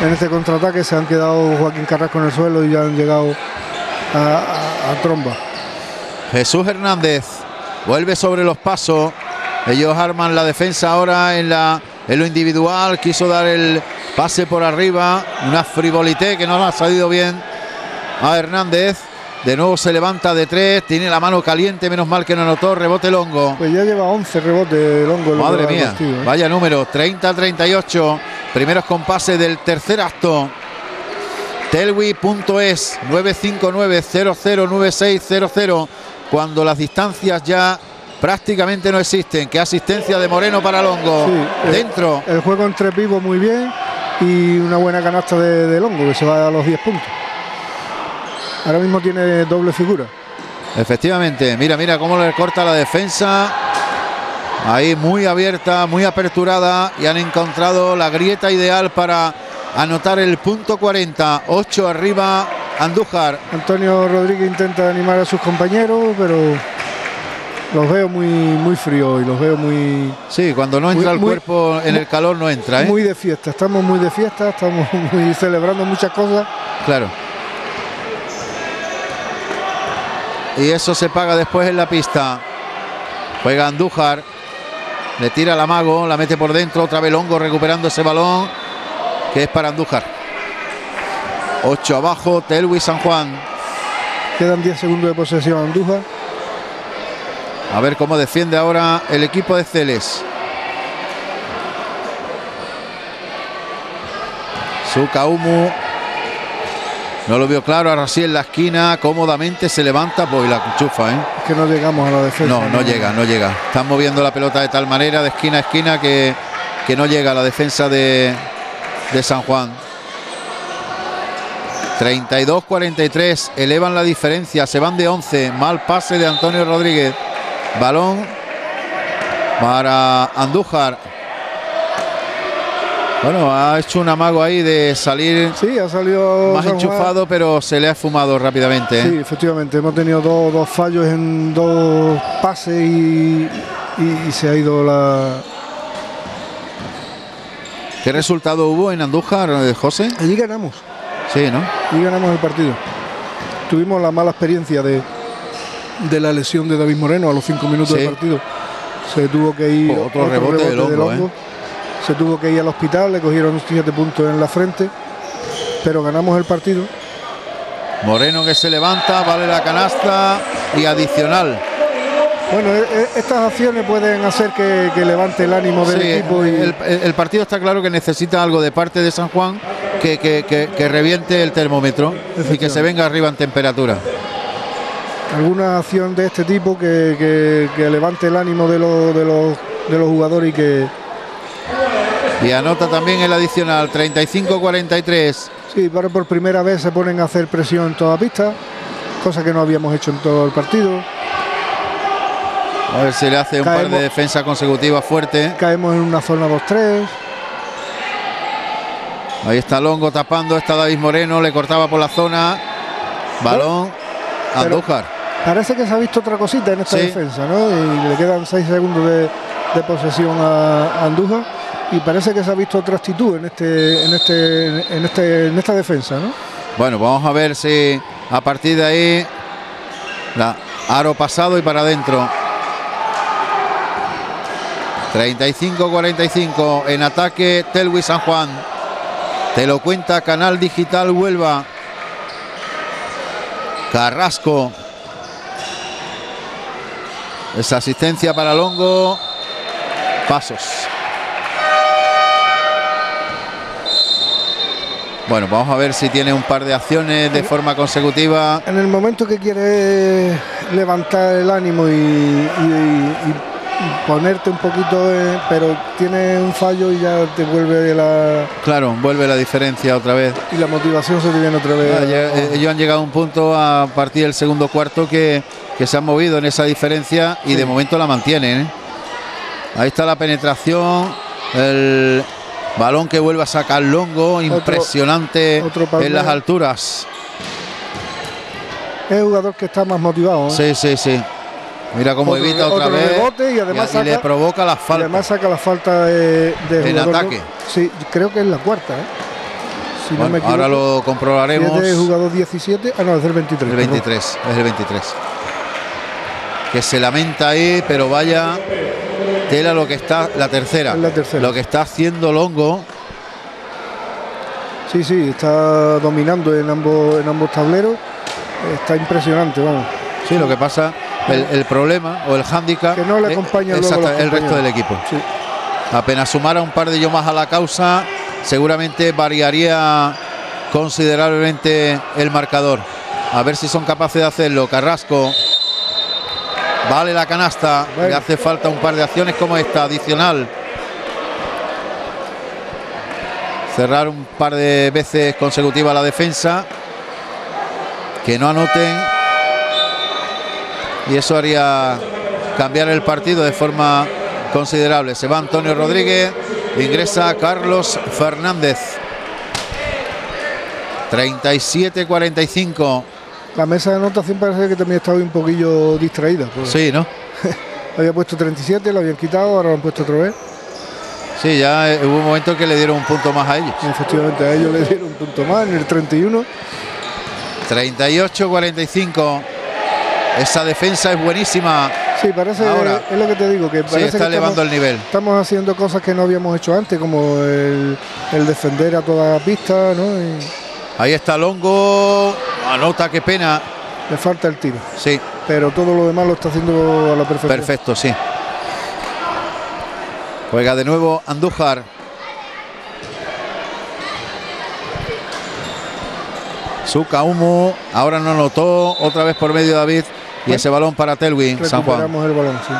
en este contraataque. Se han quedado Joaquín Carrasco en el suelo y ya han llegado a tromba. Jesús Hernández vuelve sobre los pasos. Ellos arman la defensa ahora en, la, en lo individual. Quiso dar el pase por arriba. Una frivolité que no ha salido bien a Hernández. De nuevo se levanta de tres. Tiene la mano caliente. Menos mal que no anotó. Rebote Longo. Pues ya lleva 11 rebotes Longo. Madre mía. ¿eh? Vaya número. 30-38. Primeros compases del tercer acto. Telwi.es 959 009600 cuando las distancias ya prácticamente no existen. Qué asistencia de Moreno para Longo. Dentro. El, juego entre pivos muy bien y una buena canasta de, Longo que se va a los 10 puntos. Ahora mismo tiene doble figura. Efectivamente, mira, mira cómo le corta la defensa. Ahí muy abierta, muy aperturada y han encontrado la grieta ideal para anotar el punto 40. 8 arriba Andújar. Antonio Rodríguez intenta animar a sus compañeros, pero los veo muy, muy frío y los veo muy. Sí, cuando no entra el cuerpo en el calor no entra. ¿eh? Muy de fiesta, estamos muy de fiesta, estamos [LAUGHS] muy celebrando muchas cosas. Claro. Y eso se paga después en la pista. Juega Andújar. Le tira la mago, la mete por dentro. Otra vez Longo recuperando ese balón. Que es para Andújar. 8 abajo, Telwi San Juan. Quedan 10 segundos de posesión Andújar. A ver cómo defiende ahora el equipo de Celes. Su Humu. No lo vio claro, ahora sí en la esquina, cómodamente se levanta, pues la enchufa, ¿eh? Es que no llegamos a la defensa. No, no, llega, no llega. Están moviendo la pelota de tal manera, de esquina a esquina, que, que no llega a la defensa de, de San Juan. 32-43, elevan la diferencia, se van de 11, mal pase de Antonio Rodríguez. Balón para Andújar. Bueno, ha hecho un amago ahí de salir sí, ha salido más enchufado, pero se le ha fumado rápidamente. ¿eh? Sí, efectivamente, hemos tenido dos, fallos en dos pases y, se ha ido la... ¿Qué resultado hubo en Andújar, eh, José? Allí ganamos. Sí, ¿no? Y ganamos el partido. Tuvimos la mala experiencia de, de la lesión de David Moreno a los cinco minutos del partido. Se tuvo que ir. otro, rebote, de ¿eh? Se tuvo que ir al hospital, le cogieron siete puntos en la frente, pero ganamos el partido. Moreno que se levanta, vale la canasta y adicional. Bueno, e, e, estas acciones pueden hacer que, levante el ánimo del equipo. Y... El, partido está claro que necesita algo de parte de San Juan que, que reviente el termómetro y que se venga arriba en temperatura alguna acción de este tipo que, levante el ánimo de, los, de, los, de los jugadores y que... Y anota también el adicional, 35-43. Sí, pero por primera vez se ponen a hacer presión en toda pista, cosa que no habíamos hecho en todo el partido. A ver si le hace un par de defensas consecutivas fuertes. Caemos en una zona 2-3. Ahí está Longo tapando, está David Moreno, le cortaba por la zona. Balón, Andújar. Parece que se ha visto otra cosita en esta defensa, ¿no? Y le quedan seis segundos de, posesión a, Andújar y parece que se ha visto otra actitud en este, en este, en este, en esta defensa, ¿no? Bueno, vamos a ver si a partir de ahí la aro pasado y para adentro. 35-45 en ataque Telwi San Juan. Te lo cuenta Canal Digital Huelva. Carrasco esa asistencia para Longo. Pasos. Bueno, vamos a ver si tiene un par de acciones de forma consecutiva. En el momento que quiere levantar el ánimo y, ponerte un poquito, pero tiene un fallo y ya te vuelve la... Claro, vuelve la diferencia otra vez. Y la motivación se te viene otra vez. Eh, ellos han llegado a un punto a partir del segundo cuarto que que se han movido en esa diferencia y de momento la mantienen. ¿eh? Ahí está la penetración, el Balón que vuelve a sacar Longo, impresionante en las alturas. Es jugador que está más motivado. ¿eh? Sí, sí, sí. Mira cómo evita otra vez. y además le provoca la falta. además saca la falta de, en ataque. Sí, creo que es la cuarta. ¿eh? ahora lo comprobaremos. es jugador 17. Ah, no, es el 23. El 23, es el 23. Que se lamenta ahí, pero vaya tela lo que está, la tercera. la tercera. Lo que está haciendo Longo. Sí, sí, está dominando en ambos, en ambos tableros. Está impresionante, vamos. Sí, lo que pasa, el, problema o el hándicap. Que no le acompaña el resto del equipo. Apenas sumara un par de ellos más a la causa, seguramente variaría considerablemente el marcador. A ver si son capaces de hacerlo. Carrasco. Vale la canasta. Le hace falta un par de acciones como esta, adicional. Cerrar un par de veces consecutiva la defensa. Que no anoten. Y eso haría cambiar el partido de forma considerable. Se va Antonio Rodríguez. Ingresa Carlos Fernández. 37-45. La mesa de anotación parece que también estaba un poquillo distraída. Pues. Sí, ¿no? [LAUGHS] había puesto 37, lo habían quitado, ahora lo han puesto otra vez. Sí, ya eh, hubo un momento que le dieron un punto más a ellos. Efectivamente, a ellos le dieron un punto más en el 31. 38-45. Esa defensa es buenísima. Sí, parece, Ahora, es lo que te digo, que parece está elevando el nivel. Estamos haciendo cosas que no habíamos hecho antes, como el, defender a toda pista, ¿no? Ahí está Longo, anota, qué pena. Le falta el tiro. Sí. Pero todo lo demás lo está haciendo a la perfección. Perfecto, sí. Juega de nuevo Andújar. Su Humo, ahora no anotó, otra vez por medio David. Y ese balón para Telwin, San Juan. el balón, sí.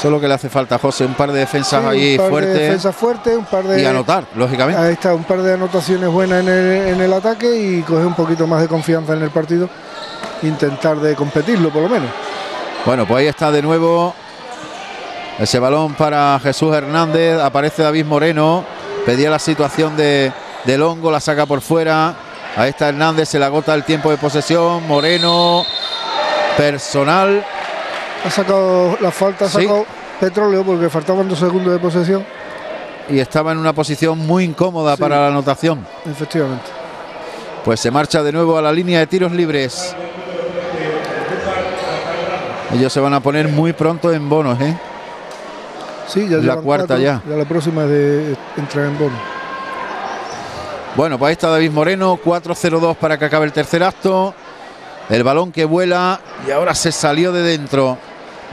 Solo que le hace falta José, un par de defensas ahí fuertes. defensas fuertes, un par de. Y anotar, lógicamente. Ahí está, un par de anotaciones buenas en el, en el ataque y coger un poquito más de confianza en el partido. Intentar de competirlo, por lo menos. Bueno, pues ahí está de nuevo. Ese balón para Jesús Hernández. Aparece David Moreno. Pedía la situación de, de Longo, la saca por fuera. Ahí está Hernández, se le agota el tiempo de posesión. Moreno personal. Ha sacado la falta, ha sacado petróleo porque faltaban dos segundos de posesión. Y estaba en una posición muy incómoda para la anotación. Efectivamente. Pues se marcha de nuevo a la línea de tiros libres. Ellos se van a poner muy pronto en bonos, ¿eh? Sí, ya la cuarta ya. Ya la próxima de entrar en bonos. Bueno, pues ahí está David Moreno, 4-0-2 para que acabe el tercer acto. El balón que vuela y ahora se salió de dentro.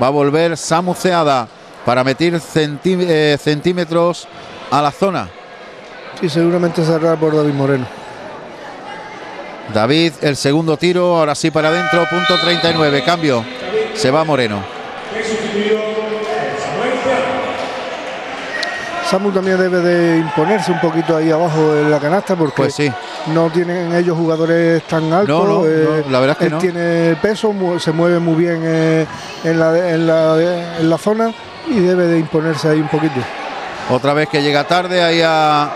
Va a volver Samu Ceada para meter eh, centímetros a la zona. Y seguramente cerrar por David Moreno. David, el segundo tiro, ahora sí para adentro, punto 39, cambio. Se va Moreno. Samu también debe de imponerse un poquito ahí abajo en la canasta porque pues no tienen ellos jugadores tan altos. No, eh, la verdad es que él tiene peso, se mueve muy bien eh, en, la, zona y debe de imponerse ahí un poquito. Otra vez que llega tarde ahí a,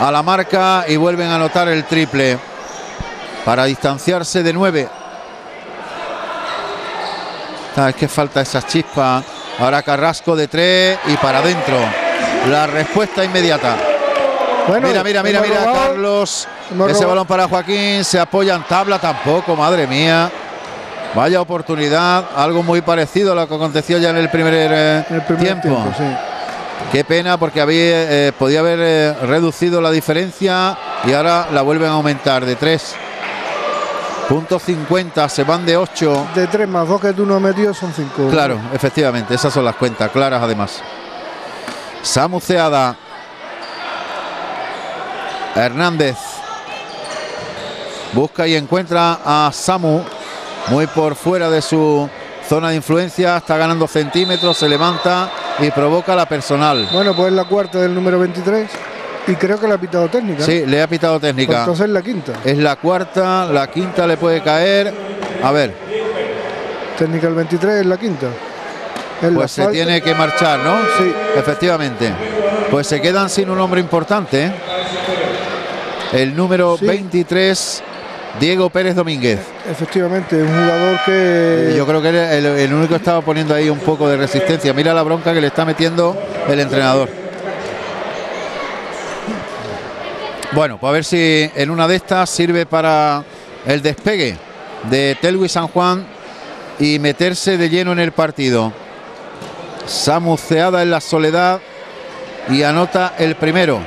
a la marca y vuelven a anotar el triple para distanciarse de nueve. Ah, es que falta esa chispa Ahora Carrasco de tres y para adentro. La respuesta inmediata. mira, mira, mira, mira, Carlos. Ese balón para Joaquín. Se apoya en tabla tampoco, madre mía. Vaya oportunidad. Algo muy parecido a lo que aconteció ya en el primer, eh, tiempo. Qué pena porque había, eh, podía haber eh, reducido la diferencia y ahora la vuelven a aumentar de tres. Punto 50, se van de 8. De 3 más 2 que tú no has metido son 5. Claro, efectivamente, esas son las cuentas, claras además. Samu Ceada. Hernández. Busca y encuentra a Samu. Muy por fuera de su zona de influencia. Está ganando centímetros, se levanta y provoca la personal. Bueno, pues la cuarta del número 23. Y creo que le ha pitado técnica. Sí, le ha pitado técnica. Pues entonces es la quinta. Es la cuarta, la quinta le puede caer. A ver. Técnica el 23 es la quinta. pues se tiene que marchar, ¿no? Sí. Efectivamente. Pues se quedan sin un hombre importante. ¿eh? El número 23, Diego Pérez Domínguez. Efectivamente, un jugador que... Yo creo que el, el único que estaba poniendo ahí un poco de resistencia. Mira la bronca que le está metiendo el entrenador. Bueno, pues a ver si en una de estas sirve para el despegue de Telwi San Juan y meterse de lleno en el partido. Samuceada en la soledad y anota el primero.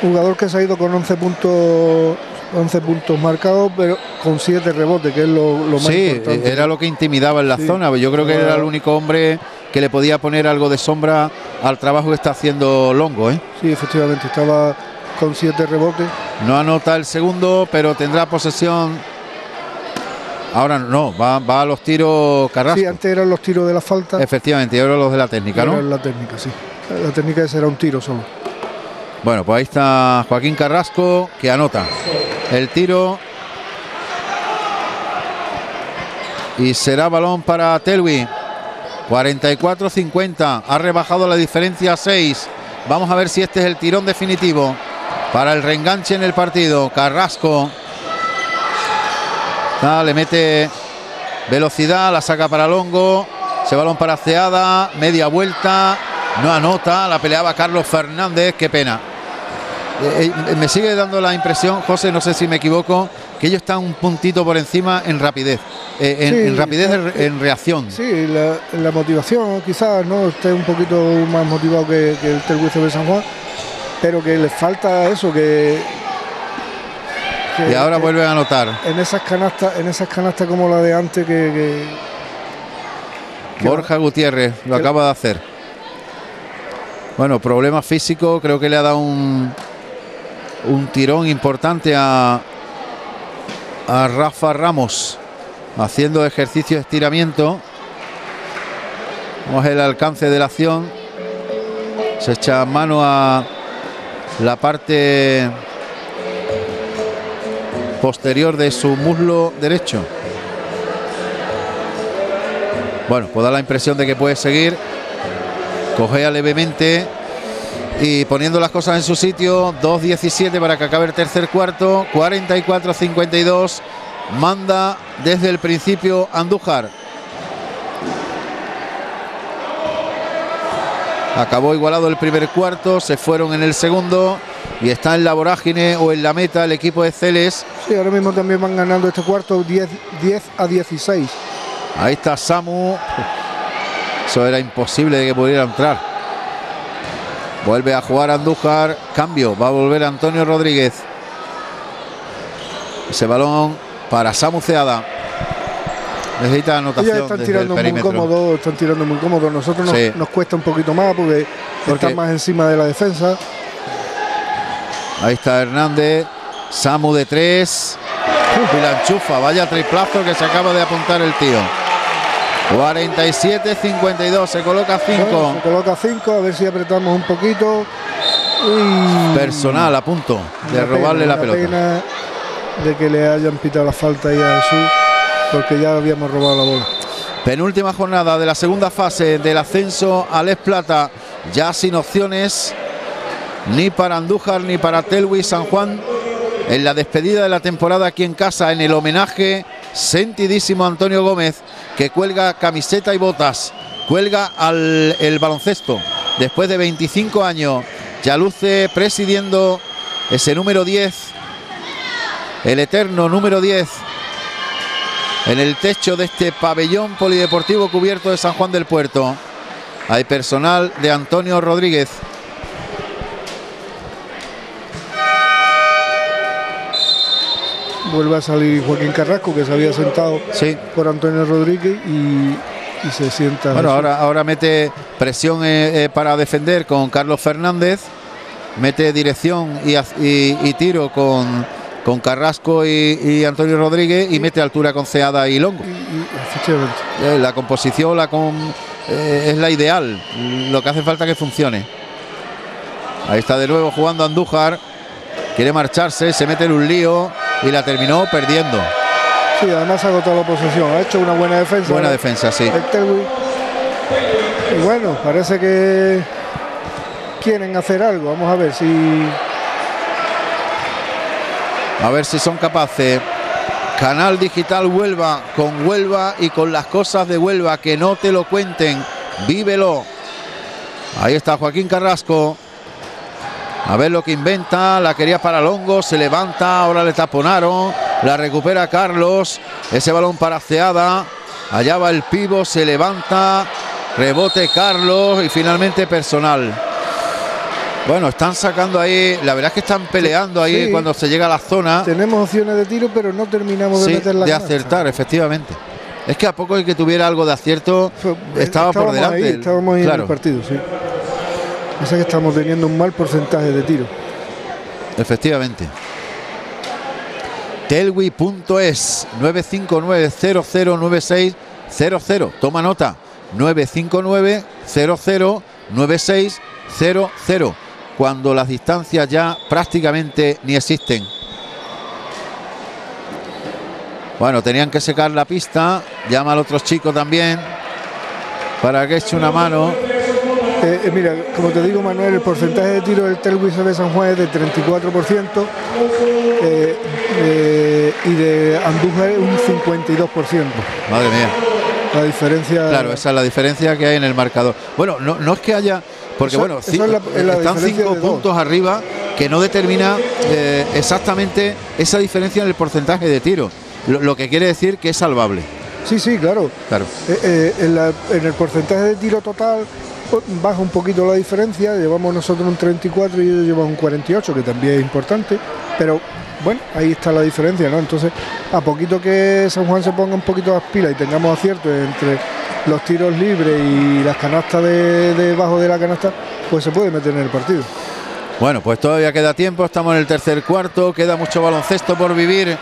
Jugador que se ha ido con 11 puntos 11 puntos marcados, pero con 7 rebotes, que es lo, más importante. Sí, era lo que intimidaba en la zona. Yo creo que era el único hombre que le podía poner algo de sombra al trabajo que está haciendo Longo. ¿eh? Sí, efectivamente, estaba con 7 rebotes. No anota el segundo, pero tendrá posesión. Ahora no, va, a los tiros Carrasco. Sí, antes eran los tiros de la falta. Efectivamente, y ahora los de la técnica, ¿no? la técnica, sí. La técnica ese era un tiro solo. Bueno, pues ahí está Joaquín Carrasco que anota el tiro. Y será balón para Telwi. 44-50. Ha rebajado la diferencia a 6. Vamos a ver si este es el tirón definitivo para el reenganche en el partido. Carrasco. Ah, le mete velocidad, la saca para Longo. Se balón para Ceada. Media vuelta. No anota. La peleaba Carlos Fernández. Qué pena. Eh, eh, me sigue dando la impresión, José, no sé si me equivoco, que ellos están un puntito por encima en rapidez, eh, en, rapidez en, reacción. Sí, la, motivación quizás no esté un poquito más motivado que, el Telguice de San Juan, pero que les falta eso, que, y ahora vuelven a anotar. En esas canastas, en esas canastas como la de antes que, Borja Gutiérrez lo acaba de hacer. Bueno, problema físico, creo que le ha dado un, un tirón importante a, a Rafa Ramos haciendo ejercicio de estiramiento. Vamos el alcance de la acción. Se echa mano a la parte posterior de su muslo derecho. Bueno, pues da la impresión de que puede seguir. Cogea levemente y poniendo las cosas en su sitio, 2-17 para que acabe el tercer cuarto, 44-52, manda desde el principio Andújar. Acabó igualado el primer cuarto, se fueron en el segundo y está en la vorágine o en la meta el equipo de Celes. Sí, ahora mismo también van ganando este cuarto 10, 10 a 16. Ahí está Samu. Eso era imposible de que pudiera entrar. Vuelve a jugar Andújar. Cambio. Va a volver Antonio Rodríguez. Ese balón para Samu Ceada. Necesita anotación. están tirando muy cómodo, están tirando muy cómodo. Nosotros nos, cuesta un poquito más porque, porque están más encima de la defensa. Ahí está Hernández. Samu de tres. Y la enchufa. Vaya triplazo que se acaba de apuntar el tío. 47-52, se coloca 5. se coloca 5, a ver si apretamos un poquito. Personal a punto de robarle la pelota. Pena de que le hayan pitado la falta ahí a Jesús, porque ya habíamos robado la bola. Penúltima jornada de la segunda fase del ascenso a Les Plata, ya sin opciones ni para Andújar ni para Telwi San Juan en la despedida de la temporada aquí en casa en el homenaje sentidísimo Antonio Gómez que cuelga camiseta y botas, cuelga al el baloncesto. Después de 25 años, ya luce presidiendo ese número 10, el eterno número 10, en el techo de este pabellón polideportivo cubierto de San Juan del Puerto. Hay personal de Antonio Rodríguez. vuelve a salir Joaquín Carrasco, que se había sentado por Antonio Rodríguez y, se sienta. Bueno, ahora, ahora mete presión eh, eh, para defender con Carlos Fernández, mete dirección y, tiro con, con Carrasco y, Antonio Rodríguez y mete altura con Ceada y Longo. Eh, la composición la con, es la ideal, lo que hace falta que funcione. Ahí está de nuevo jugando Andújar, quiere marcharse, se mete en un lío y la terminó perdiendo. Sí, además ha agotado la posesión, ha hecho una buena defensa. Buena defensa, sí. Y bueno, parece que quieren hacer algo. Vamos a ver si. A ver si son capaces. Canal Digital Huelva, con Huelva y con las cosas de Huelva, que no te lo cuenten, vívelo. Ahí está Joaquín Carrasco. A ver lo que inventa, la quería para Longo, se levanta, ahora le taponaron, la recupera Carlos, ese balón para Ceada, allá va el pivo, se levanta, rebote Carlos y finalmente personal. Bueno, están sacando ahí, la verdad es que están peleando ahí Sí. cuando se llega a la zona. Tenemos opciones de tiro, pero no terminamos de Sí, meter la de acertar, efectivamente. Es que a poco de que tuviera algo de acierto, Fue- estaba por delante. ahí, estábamos ahí Claro. en el partido, sí. Pasa que estamos teniendo un mal porcentaje de tiro. Efectivamente. Telwi.es 959-009600. Toma nota. 959-009600. Cuando las distancias ya prácticamente ni existen. Bueno, tenían que secar la pista. Llama al otro chico también. Para que eche una mano. Eh, eh, mira, como te digo, Manuel, el porcentaje de tiro del Telwis de San Juan es de 34% eh, eh, y de Andújar es un 52%. Madre mía. La diferencia. Claro, esa es la diferencia que hay en el marcador. Bueno, no, no es que haya, porque Eso- bueno, es la- la están cinco puntos arriba que no determina eh, exactamente esa diferencia en el porcentaje de tiro. Lo, lo que quiere decir que es salvable. Sí, sí, claro. Claro. Eh, eh, en, la- en el porcentaje de tiro total baja un poquito la diferencia. Llevamos nosotros un 34 y ellos llevan un 48, que también es importante. Pero bueno, ahí está la diferencia, ¿no? Entonces, a poquito que San Juan se ponga un poquito las pilas y tengamos acierto entre los tiros libres y las canastas de, debajo de la canasta, pues se puede meter en el partido. Bueno, pues todavía queda tiempo, estamos en el tercer cuarto, queda mucho baloncesto por vivir.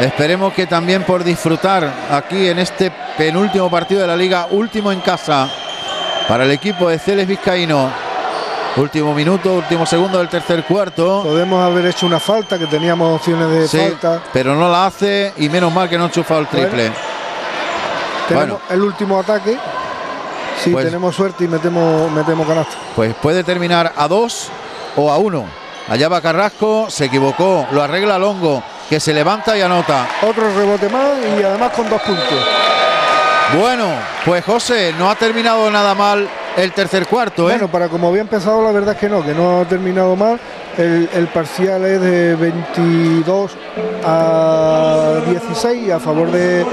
Esperemos que también por disfrutar aquí en este penúltimo partido de la liga, último en casa para el equipo de Celes Vizcaíno. Último minuto, último segundo del tercer cuarto. Podemos haber hecho una falta, que teníamos opciones de Sí, falta. pero no la hace y menos mal que no ha enchufado el triple. Tenemos bueno. el último ataque. Si Pues- tenemos suerte y metemos, metemos canasta. Pues puede terminar a dos o a uno. Allá va Carrasco, se equivocó, lo arregla Longo, que se levanta y anota. Otro rebote más y además con dos puntos. Bueno, pues José, no ha terminado nada mal el tercer cuarto, ¿eh? Bueno, para como había empezado, la verdad es que no, que no ha terminado mal. El, parcial es de 22 a 16 a favor de,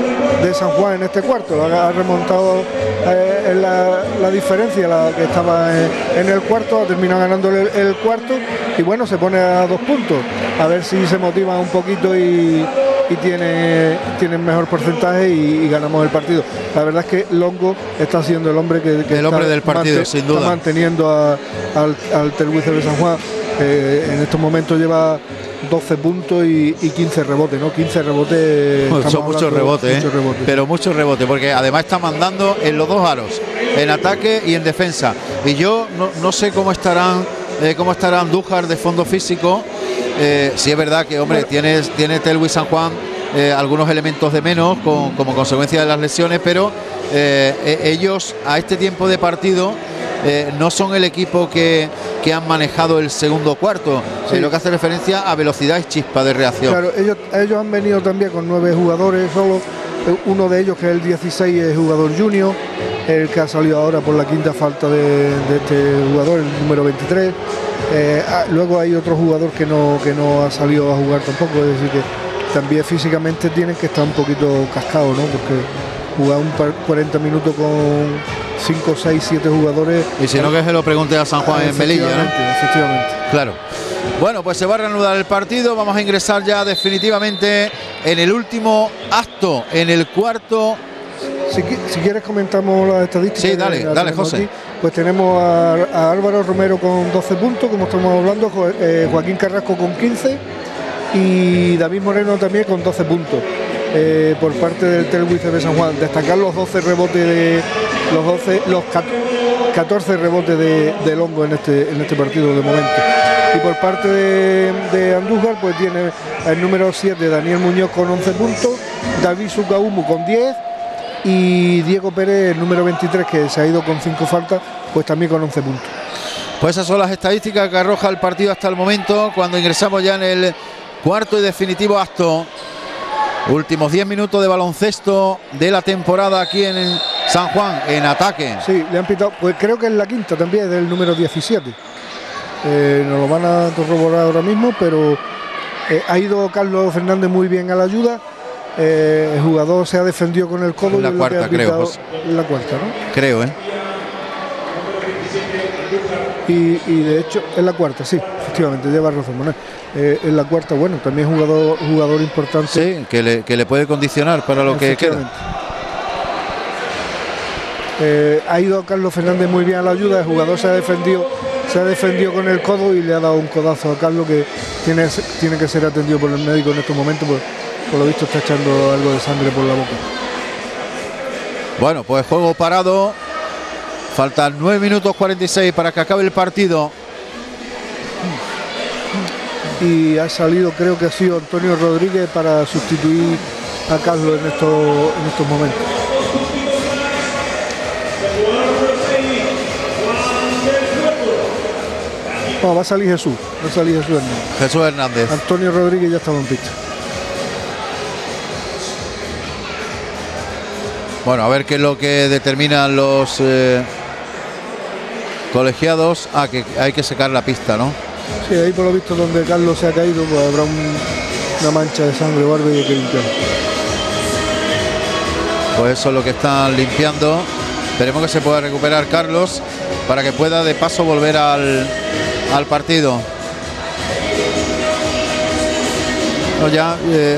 San Juan en este cuarto. Ha, remontado eh, la, diferencia, la que estaba en, el cuarto, ha terminado ganando el cuarto y bueno, se pone a dos puntos. A ver si se motiva un poquito y, y tiene, tiene mejor porcentaje y, y ganamos el partido. La verdad es que Longo está siendo el hombre que, que El está hombre del partido, sin duda. está manteniendo a- al, al de San Juan. Eh, en estos momentos lleva 12 puntos y, y 15 rebotes, ¿no? 15 rebotes. Bueno, [LAUGHS] son muchos hablando- rebotes, ¿eh? muchos rebotes. pero muchos rebotes, porque además está mandando en los dos aros, en ataque y en defensa. Y yo no, no sé cómo estarán, eh, cómo estará Andújar de fondo físico. Eh, sí es verdad que, hombre, tiene, tiene Telwi San Juan eh, algunos elementos de menos con- como consecuencia de las lesiones, pero eh, eh, ellos a este tiempo de partido eh, no son el equipo que, que han manejado el segundo cuarto, Sí. lo que hace referencia a velocidad y chispa de reacción. Claro, ellos, ellos han venido también con nueve jugadores solo. Uno de ellos, que es el 16, es jugador junior, el que ha salido ahora por la quinta falta de, de este jugador, el número 23. Eh, ah, luego hay otro jugador que no, que no ha salido a jugar tampoco, es decir, que también físicamente tienen que estar un poquito cascados, ¿no? Porque jugar un par- 40 minutos con 5, 6, 7 jugadores. Y si no, que se lo pregunte a San Juan en Melilla, ¿no? Efectivamente, efectivamente. Claro. Bueno, pues se va a reanudar el partido. Vamos a ingresar ya definitivamente en el último acto, en el cuarto. Si, qui- si quieres comentamos las estadísticas. Sí, dale, dale, José. Pues tenemos a, a Álvaro Romero con 12 puntos, como estamos hablando, Jo- eh, Joaquín Carrasco con 15 y David Moreno también con 12 puntos. eh, por parte del Telwis de San Juan, destacar los 12 rebotes de los 12, los cat- 14 rebotes de, de Longo en este, en este partido de momento. Y por parte de, de Andújar, pues tiene el número 7 Daniel Muñoz con 11 puntos, David Sucaumu con 10 Y Diego Pérez, el número 23, que se ha ido con 5 faltas, pues también con 11 puntos. Pues esas son las estadísticas que arroja el partido hasta el momento, cuando ingresamos ya en el cuarto y definitivo acto. Últimos 10 minutos de baloncesto de la temporada aquí en San Juan, en ataque. Sí, le han pitado, pues creo que es la quinta también, del número 17. Eh, nos lo van a corroborar ahora mismo, pero eh, ha ido Carlos Fernández muy bien a la ayuda. Eh, el jugador se ha defendido con el codo. La cuarta, creo. La cuarta, ¿no? Creo, ¿eh? Y, de hecho es la cuarta, sí, efectivamente, lleva razón Manuel. Eh, en la cuarta, bueno, también jugador, jugador importante. Sí, que le, puede condicionar para lo que queda. Eh, ha ido Carlos Fernández muy bien a la ayuda, el jugador se ha defendido, se ha defendido con el codo y le ha dado un codazo a Carlos que tiene, tiene que ser atendido por el médico en estos momentos, pues, por lo visto está echando algo de sangre por la boca. Bueno, pues juego parado Faltan 9 minutos 46 para que acabe el partido. Y ha salido, creo que ha sido Antonio Rodríguez para sustituir a Carlos en estos, en estos momentos. va a salir Jesús, va a salir Jesús Hernández. Jesús Hernández. Antonio Rodríguez ya estaba en pista. Bueno, a ver qué es lo que determinan los eh, colegiados. Ah, que hay que secar la pista, ¿no? Sí, ahí por lo visto donde Carlos se ha caído, pues habrá una mancha de sangre o algo y hay que limpiar. Pues eso es lo que están limpiando. Esperemos que se pueda recuperar Carlos para que pueda de paso volver al, al partido. Ya eh,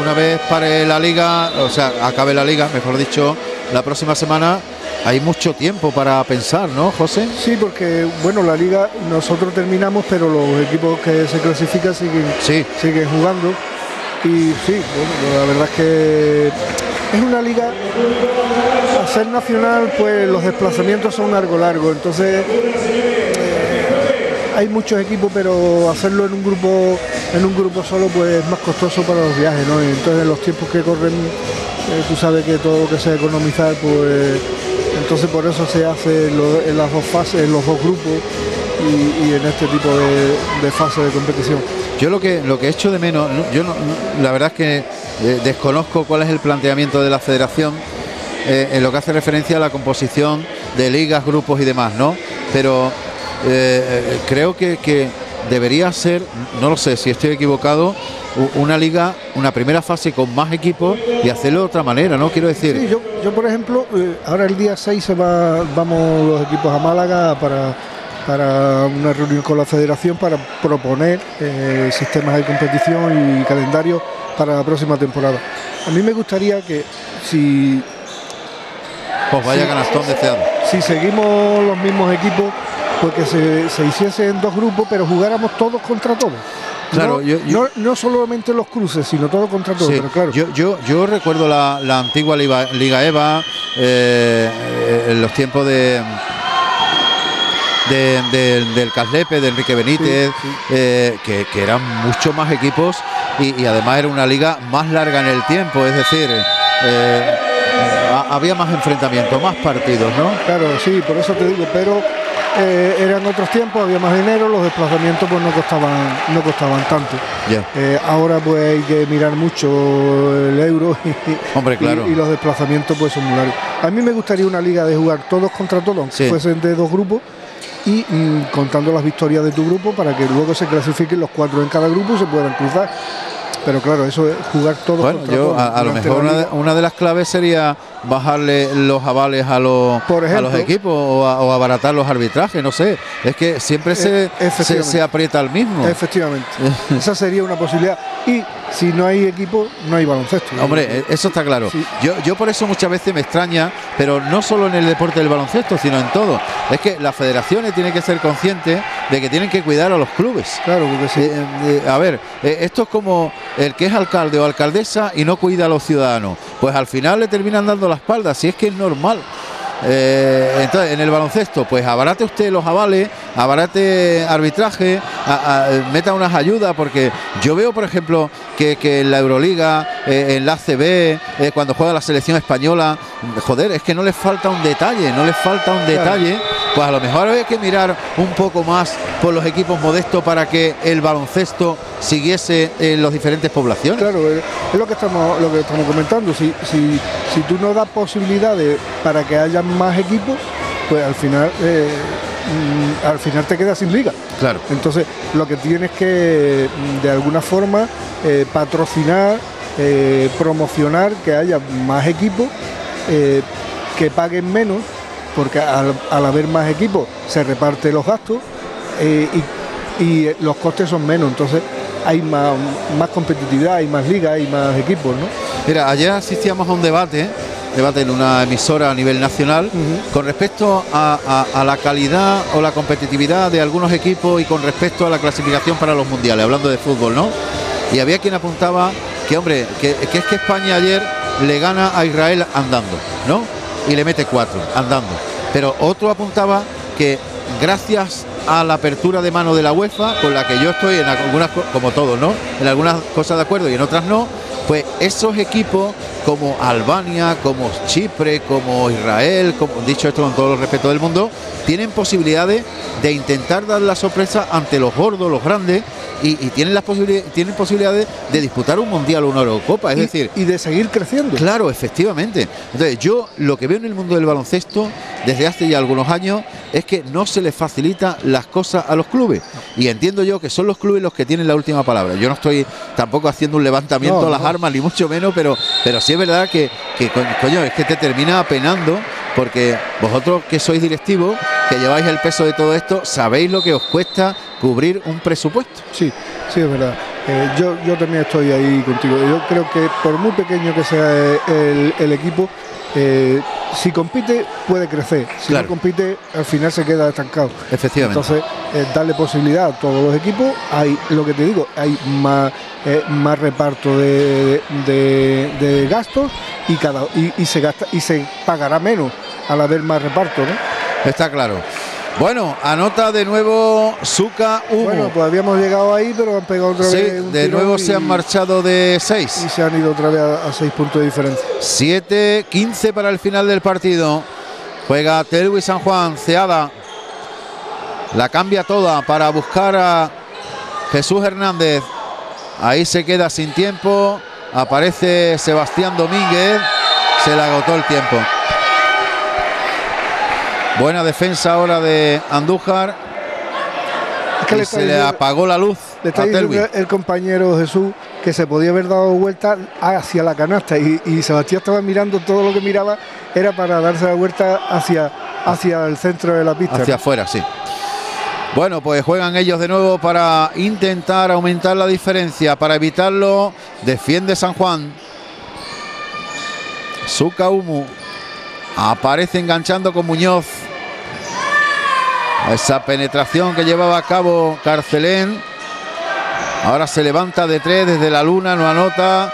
una vez pare la liga, o sea, acabe la liga, mejor dicho, la próxima semana hay mucho tiempo para pensar, ¿no, José? Sí, porque bueno, la liga nosotros terminamos, pero los equipos que se clasifican siguen, siguen jugando. Y sí, bueno, la verdad es que es una liga, a ser nacional, pues los desplazamientos son algo largos, entonces hay muchos equipos, pero hacerlo en un grupo en un grupo solo pues es más costoso para los viajes, ¿no? entonces los tiempos que corren, eh, tú sabes que todo lo que sea economizar, pues entonces por eso se hace en las dos fases, en los dos grupos y, en este tipo de, fase de competición. Yo lo que lo que echo de menos, yo la verdad es que eh, desconozco cuál es el planteamiento de la federación eh, en lo que hace referencia a la composición de ligas, grupos y demás, ¿no? Pero eh, eh, creo que, debería ser, no lo sé si estoy equivocado, una liga, una primera fase con más equipos y hacerlo de otra manera, ¿no? Quiero decir. yo, yo, por ejemplo, eh, ahora el día 6 se va, vamos los equipos a Málaga para, para una reunión con la federación para proponer sistemas de competición y calendario para la próxima temporada. A mí me gustaría que si. Pues vaya canastón deseado. Si seguimos los mismos equipos porque se, se hiciese en dos grupos, pero jugáramos todos contra todos. Claro, no, no, solamente los cruces, sino todo contra todos. claro. yo, yo, yo recuerdo la, antigua Liga, EVA, eh, en los tiempos de, del Caslepe, de Enrique Benítez, eh, que, eran mucho más equipos y, además era una liga más larga en el tiempo, es decir, eh, había más enfrentamientos, más partidos, ¿no? Claro, sí, por eso te digo, pero eh, eran otros tiempos, había más dinero, los desplazamientos pues no costaban, no costaban tanto. Eh, ahora pues hay que mirar mucho el euro [LAUGHS] y, Hombre, claro. y, los desplazamientos pues son muy largos. A mí me gustaría una liga de jugar todos contra todos, aunque fuesen de dos grupos, y mm, contando las victorias de tu grupo para que luego se clasifiquen los cuatro en cada grupo y se puedan cruzar pero claro, eso es jugar todo. Bueno, yo a, lo mejor una de, las claves sería bajarle los avales a los, a los equipos o, abaratar los arbitrajes, no sé. Es que siempre se, se, se, aprieta al mismo. Efectivamente. [LAUGHS] Esa sería una posibilidad. Y si no hay equipo, no hay baloncesto. Hombre, eh, eso está claro. Yo, yo por eso muchas veces me extraña, pero no solo en el deporte del baloncesto, sino en todo. Es que las federaciones tienen que ser conscientes de que tienen que cuidar a los clubes. Claro, porque sí. Eh, eh, a ver, esto es como el que es alcalde o alcaldesa y no cuida a los ciudadanos. Pues al final le terminan dando la espalda, si es que es normal. entonces, en el baloncesto, pues abarate usted los avales, abarate arbitraje, meta unas ayudas, porque yo veo, por ejemplo, que, en la Euroliga, eh, en la ACB, eh, cuando juega la selección española. Joder, es que no les falta un detalle, no les falta un detalle. Pues a lo mejor hay que mirar un poco más por los equipos modestos para que el baloncesto siguiese en las diferentes poblaciones. Claro, es lo que estamos, lo que estamos comentando. Si, si, si tú no das posibilidades para que haya más equipos, pues al final eh, mm, al final te quedas sin liga. Claro. Entonces, lo que tienes que mm, de alguna forma eh, patrocinar, eh, promocionar que haya más equipos que paguen menos, porque al, haber más equipos se reparte los gastos y, y, los costes son menos. Entonces, hay más, más competitividad, hay más ligas, hay más equipos, ¿no? Mira, ayer asistíamos a un debate debate en una emisora a nivel nacional con respecto a, la calidad o la competitividad de algunos equipos y con respecto a la clasificación para los mundiales, hablando de fútbol, ¿no? Y había quien apuntaba que, hombre, que, que es que España ayer le gana a Israel andando, ¿no? Y le mete cuatro, andando. Pero otro apuntaba que gracias a la apertura de mano de la UEFA, con la que yo estoy en algunas, como todos, ¿no? En algunas cosas de acuerdo y en otras no, pues esos equipos como Albania, como Chipre, como Israel, como dicho esto con todo el respeto del mundo, tienen posibilidades de intentar dar la sorpresa ante los gordos, los grandes, y, tienen las posibilidades, tienen posibilidades de disputar un mundial o una Eurocopa, es decir, y de seguir creciendo. Claro, efectivamente. Entonces, yo lo que veo en el mundo del baloncesto desde hace ya algunos años es que no se les facilita las cosas a los clubes. Y entiendo yo que son los clubes los que tienen la última palabra. Yo no estoy tampoco haciendo un levantamiento a las armas, ni mucho menos, pero, pero sí es verdad que, que, coño, es que te termina apenando porque vosotros que sois directivos, que lleváis el peso de todo esto, sabéis lo que os cuesta cubrir un presupuesto. Sí, sí, es verdad. Eh, yo, yo también estoy ahí contigo. Yo creo que por muy pequeño que sea el, equipo, eh, si compite puede crecer, si no compite al final se queda estancado. Efectivamente. Entonces, eh, darle posibilidad a todos los equipos, hay lo que te digo, hay más, más reparto de, gastos y cada y, se gasta y se pagará menos al haber más reparto, ¿no? Está claro. Bueno, anota de nuevo Suka Humo. Bueno, pues habíamos llegado ahí, pero han pegado otra vez. de nuevo se han marchado de 6. Y se han ido otra vez a 6 puntos de diferencia. 7-15 para el final del partido. Juega Telwi San Juan, Ceada. La cambia toda para buscar a Jesús Hernández. Ahí se queda sin tiempo. Aparece Sebastián Domínguez. Se le agotó el tiempo. Buena defensa ahora de Andújar. se le apagó la luz. Le está el compañero Jesús que se podía haber dado vuelta hacia la canasta y, Sebastián estaba mirando todo lo que miraba era para darse la vuelta hacia, hacia el centro de la pista. Hacia afuera, sí. Bueno, pues juegan ellos de nuevo para intentar aumentar la diferencia. Para evitarlo, defiende San Juan. Humu aparece enganchando con Muñoz. Esa penetración que llevaba a cabo Carcelén. Ahora se levanta de tres desde la luna, no anota.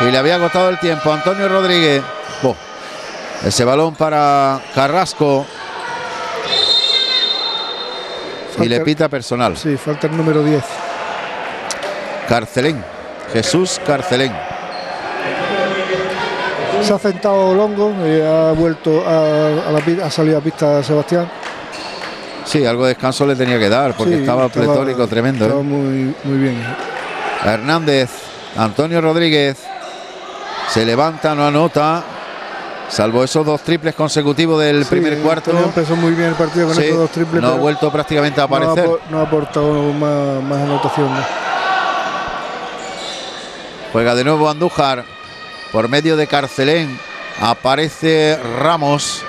Y le había agotado el tiempo. Antonio Rodríguez. ese balón para Carrasco. y le pita personal. Sí, falta el número 10. Carcelén. Jesús Carcelén. Se ha sentado Longo y ha vuelto a, la, ha salido a pista Sebastián. Sí, algo de descanso le tenía que dar porque estaba, pletórico tremendo. Estaba ¿eh? muy, muy bien. Hernández, Antonio Rodríguez, se levanta, no anota. Salvo esos dos triples consecutivos del primer cuarto. Empezó muy bien el partido con esos dos triples. No ha vuelto prácticamente a aparecer. No ha, aportado más, más anotación. Juega de nuevo Andújar por medio de Carcelén. Aparece Ramos.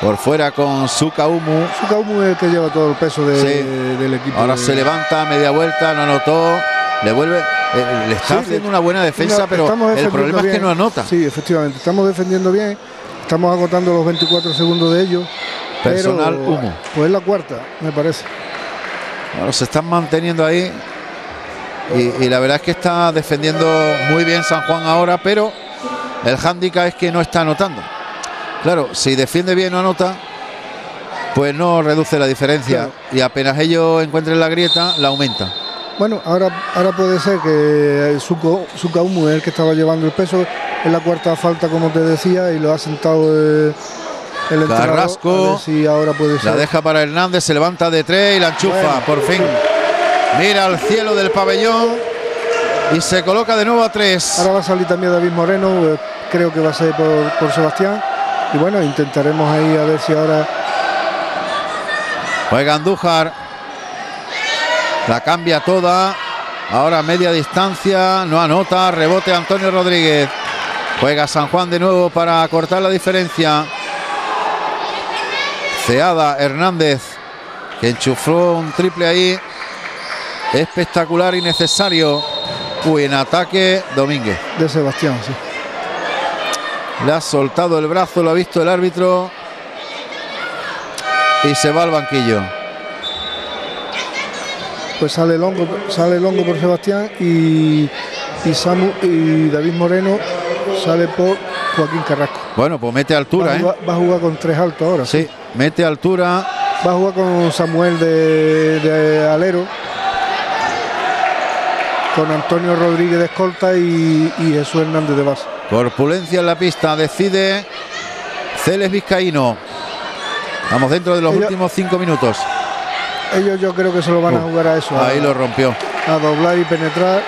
Por fuera con Sukaumu. Sukaumu es el que lleva todo el peso del equipo. Ahora se levanta, media vuelta, no anotó. Le vuelve. Eh, le está haciendo una buena defensa, pero el problema es que no anota. Sí, efectivamente. Estamos defendiendo bien. Estamos agotando los 24 segundos de ellos. Personal humo. Pues es la cuarta, me parece. Bueno, se están manteniendo ahí. Y, y, la verdad es que está defendiendo muy bien San Juan ahora, pero el hándicap es que no está anotando. Claro, si defiende bien o anota, pues no reduce la diferencia. Y apenas ellos encuentren la grieta, la aumenta. Bueno, ahora, ahora puede ser que su Sucaumu es el que estaba llevando el peso en la cuarta falta, como te decía, y lo ha sentado el, el Carrasco. Si ahora puede ser. La deja para Hernández, se levanta de tres y la enchufa, por fin. Mira al cielo del pabellón y se coloca de nuevo a tres. Ahora va a salir también David Moreno, eh, creo que va a ser por, por Sebastián. Y bueno, intentaremos ahí a ver si ahora. Juega Andújar. La cambia toda. Ahora media distancia. No anota. Rebote Antonio Rodríguez. Juega San Juan de nuevo para cortar la diferencia. Ceada Hernández. Que enchufó un triple ahí. Espectacular y necesario. Uy, en ataque Domínguez. De Sebastián, sí. Le ha soltado el brazo, lo ha visto el árbitro. Y se va al banquillo pues sale Longo, sale Longo por Sebastián y, Samu y David Moreno sale por Joaquín Carrasco. Bueno, pues mete altura, va, ¿eh? va a jugar con tres altos ahora. Sí, mete altura. Va a jugar con Samuel de, Alero. Con Antonio Rodríguez de escolta y, Jesús Hernández de base. Corpulencia en la pista, decide Celes Vizcaíno. Vamos dentro de los últimos cinco minutos ellos yo creo que se lo van a jugar a eso. Ahí lo rompió. A doblar y penetrar.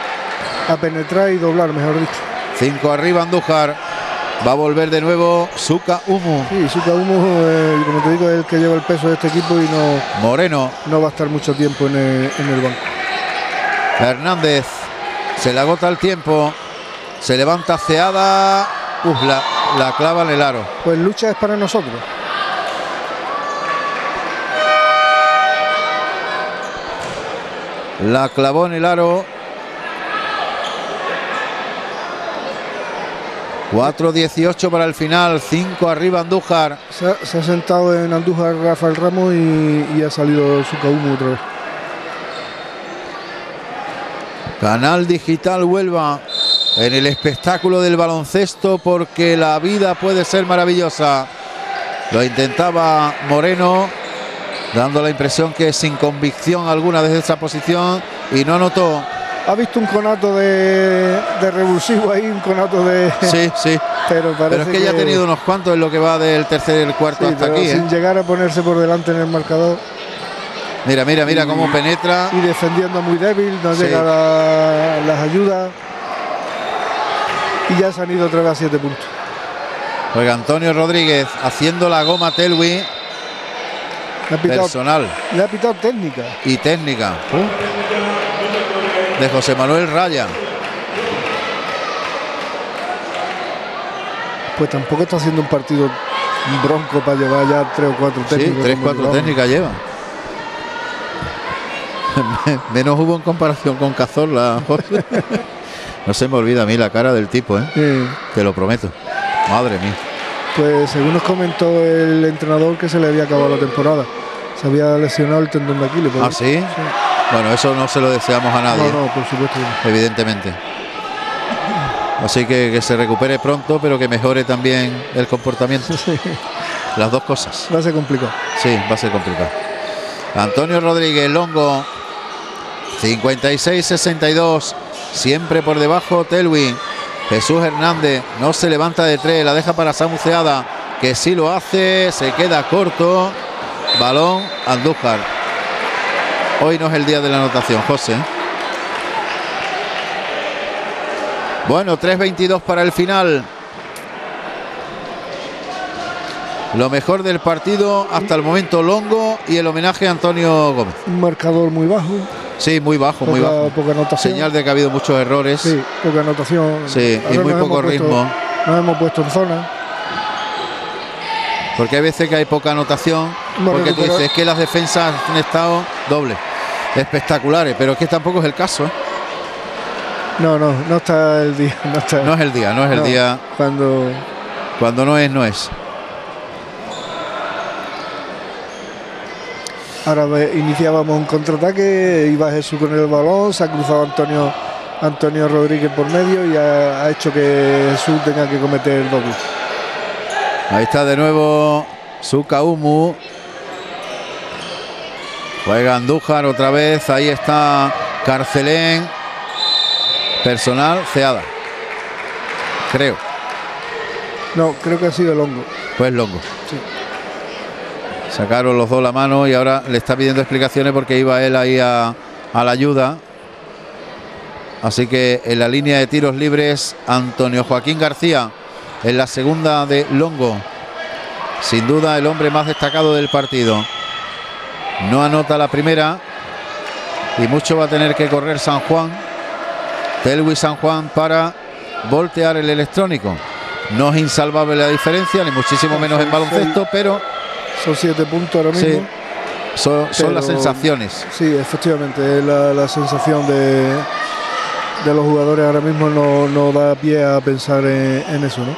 A penetrar y doblar, mejor dicho. Cinco arriba Andújar. Va a volver de nuevo Suka Humu. Sí, Suka Humu, eh, como te digo, es el que lleva el peso de este equipo y no. Moreno. No va a estar mucho tiempo en el, banco. Hernández. Se le agota el tiempo. Se levanta ceada. Uf, la, la clava en el aro. Pues lucha es para nosotros. La clavó en el aro. 4-18 para el final. 5 arriba Andújar. Se ha, sentado en Andújar Rafael Ramos y, ha salido su Humo otra vez. Canal Digital Huelva en el espectáculo del baloncesto porque la vida puede ser maravillosa. Lo intentaba Moreno, dando la impresión que sin convicción alguna desde esa posición y no notó. Ha visto un conato de, revulsivo ahí, un conato de. Sí, sí. Pero, es que, ya ha tenido unos cuantos en lo que va del tercer y el cuarto hasta aquí. Sin ¿eh? llegar a ponerse por delante en el marcador. Mira, mira, mira cómo penetra. Y defendiendo muy débil, no llega las ayudas. Y ya se han ido otra vez a siete puntos. Juega Antonio Rodríguez haciendo la goma Telwi personal. Le ha pitado técnica. Y técnica. De José Manuel Raya. Pues tampoco está haciendo un partido bronco para llevar ya tres o cuatro técnicas. Sí, tres, cuatro técnicas lleva. [LAUGHS] Menos hubo en comparación con Cazorla, [LAUGHS] no se me olvida a mí la cara del tipo, ¿eh? Te lo prometo. Madre mía. Pues según nos comentó el entrenador que se le había acabado la temporada. Se había lesionado el tendón de Aquiles. ¿Ah, sí? Bueno, eso no se lo deseamos a nadie. No, no, por supuesto. Evidentemente. Así que que se recupere pronto, pero que mejore también el comportamiento. [LAUGHS] Las dos cosas. Va a ser complicado. Sí, va a ser complicado. Antonio Rodríguez, Longo, 56-62, siempre por debajo Telwin. Jesús Hernández no se levanta de tres, la deja para Samuceada, que sí lo hace, se queda corto. Balón Andújar. Hoy no es el día de la anotación, José. Bueno, 3.22 para el final. Lo mejor del partido hasta el momento Longo y el homenaje a Antonio Gómez. Un marcador muy bajo. Sí, muy bajo, muy bajo. Poca anotación. Señal de que ha habido muchos errores. Sí, poca anotación. Sí, y muy poco ritmo. nos hemos puesto en zona. Porque hay veces que hay poca anotación. porque tú dices que las defensas han estado dobles, espectaculares, pero es que tampoco es el caso. ¿eh? No, no, no está el día. [LAUGHS] No, está. no es el día, no es el día. Cuando. Cuando no es, no es. Ahora iniciábamos un contraataque, iba Jesús con el balón, se ha cruzado Antonio, Antonio Rodríguez por medio y ha, hecho que Jesús tenga que cometer el doble. Ahí está de nuevo Sukaumu. Juega Andújar otra vez. Ahí está Carcelén, personal, Ceada. Creo. No, creo que ha sido el hongo. Pues Longo. Sí. Sacaron los dos la mano y ahora le está pidiendo explicaciones porque iba él ahí a, a la ayuda. Así que en la línea de tiros libres, Antonio Joaquín García en la segunda de Longo. Sin duda el hombre más destacado del partido. No anota la primera y mucho va a tener que correr San Juan. Telwi San Juan para voltear el electrónico. No es insalvable la diferencia, ni muchísimo menos en baloncesto, pero Son siete puntos ahora Sí. mismo. son, son las sensaciones. Sí, efectivamente, la, la sensación de, de los jugadores ahora mismo no, no da pie a pensar en, en eso, ¿no?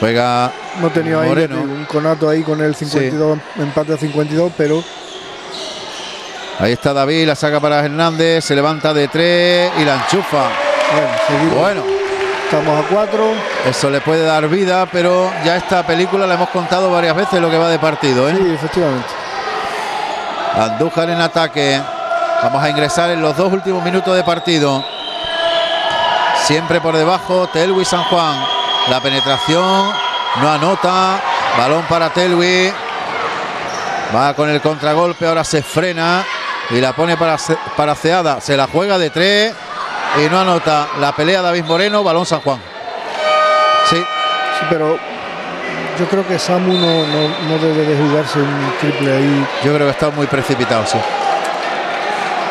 Juega No tenía ahí un conato ahí con el 52, empate a 52, pero Ahí está David, la saca para Hernández, se levanta de tres y la enchufa. bueno, seguimos. Bueno, Estamos a cuatro. eso le puede dar vida, pero ya esta película la hemos contado varias veces lo que va de partido. ¿eh? Sí, efectivamente. Andújar en ataque. Vamos a ingresar en los dos últimos minutos de partido. Siempre por debajo, Telwi San Juan. La penetración no anota. Balón para Telwi. Va con el contragolpe, ahora se frena y la pone para, para Ceada. Se la juega de tres y no anota. La pelea David Moreno, balón San Juan. Sí, Sí, pero yo creo que Samu no, no, no debe de jugarse un triple ahí. yo creo que está muy precipitado, sí.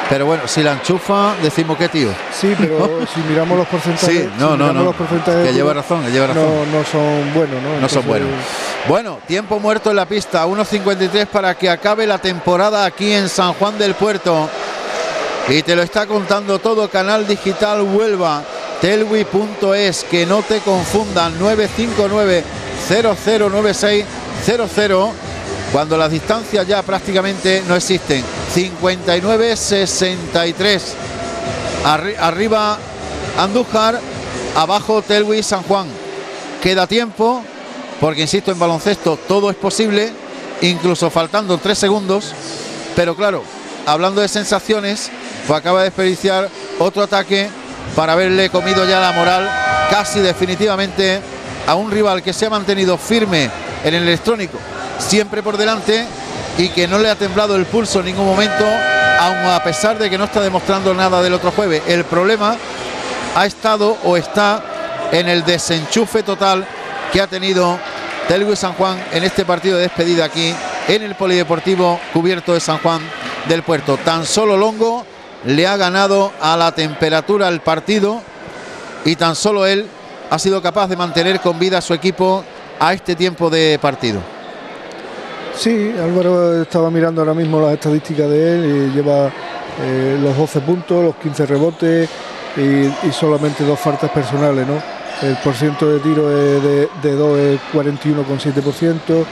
Pero bueno, si la enchufa, decimos que tío. Sí, pero [LAUGHS] si miramos los porcentajes, Sí, no, si no, no. los porcentajes Que lleva tiro, razón, que lleva razón. No, no son buenos, ¿no? No son buenos. Bueno, tiempo muerto en la pista, 1.53 para que acabe la temporada aquí en San Juan del Puerto. Y te lo está contando todo Canal Digital Huelva, telwi.es, que no te confundan, 959 009600 cuando las distancias ya prácticamente no existen. 59-63. Arri- arriba Andújar, abajo Telwi San Juan. Queda tiempo, porque insisto, en baloncesto todo es posible, incluso faltando tres segundos. Pero claro, hablando de sensaciones, acaba de desperdiciar otro ataque para haberle comido ya la moral casi definitivamente a un rival que se ha mantenido firme en el electrónico, siempre por delante y que no le ha temblado el pulso en ningún momento, aun a pesar de que no está demostrando nada del otro jueves. El problema ha estado o está en el desenchufe total que ha tenido Telwi San Juan en este partido de despedida aquí en el Polideportivo cubierto de San Juan del Puerto. Tan solo Longo le ha ganado a la temperatura el partido y tan solo él ha sido capaz de mantener con vida a su equipo a este tiempo de partido. Sí, Álvaro estaba mirando ahora mismo las estadísticas de él lleva eh, los 12 puntos, los 15 rebotes y, solamente dos faltas personales, ¿no? El porciento de tiro es de, de 2 es 41,7%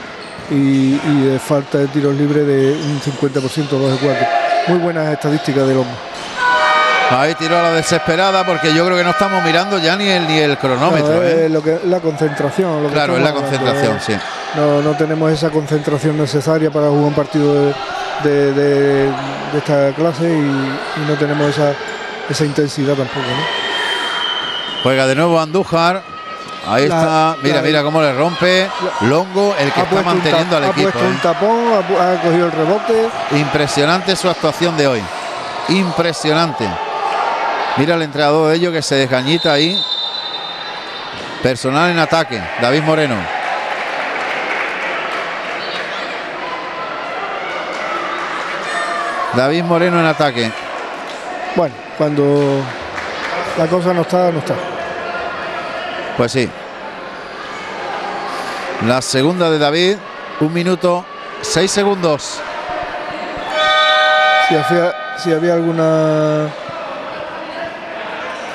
y, y de falta de tiros libres de un 50%, 2 de 4. Muy buenas estadísticas del hombre. Ahí tiró a la desesperada porque yo creo que no estamos mirando ya ni el, ni el cronómetro. No, ¿eh? lo que, la concentración. lo que Claro, es la hablando, concentración, ¿eh? sí. No, no tenemos esa concentración necesaria para jugar un partido de, de- de- de esta clase y, y no tenemos esa, esa intensidad tampoco. ¿no? Juega de nuevo Andújar. Ahí La- está. Mira, la- mira cómo le rompe. Longo, el que Ha está manteniendo al ha equipo. puesto un ¿eh? tapón, ha, ha cogido el rebote. Impresionante su actuación de hoy. Impresionante. Mira el entrenador de ellos que se desgañita ahí. Personal en ataque. David Moreno. David Moreno en ataque. Bueno, cuando la cosa no está, no está. Pues sí. La segunda de David. Un minuto, seis segundos. Si había, si había alguna.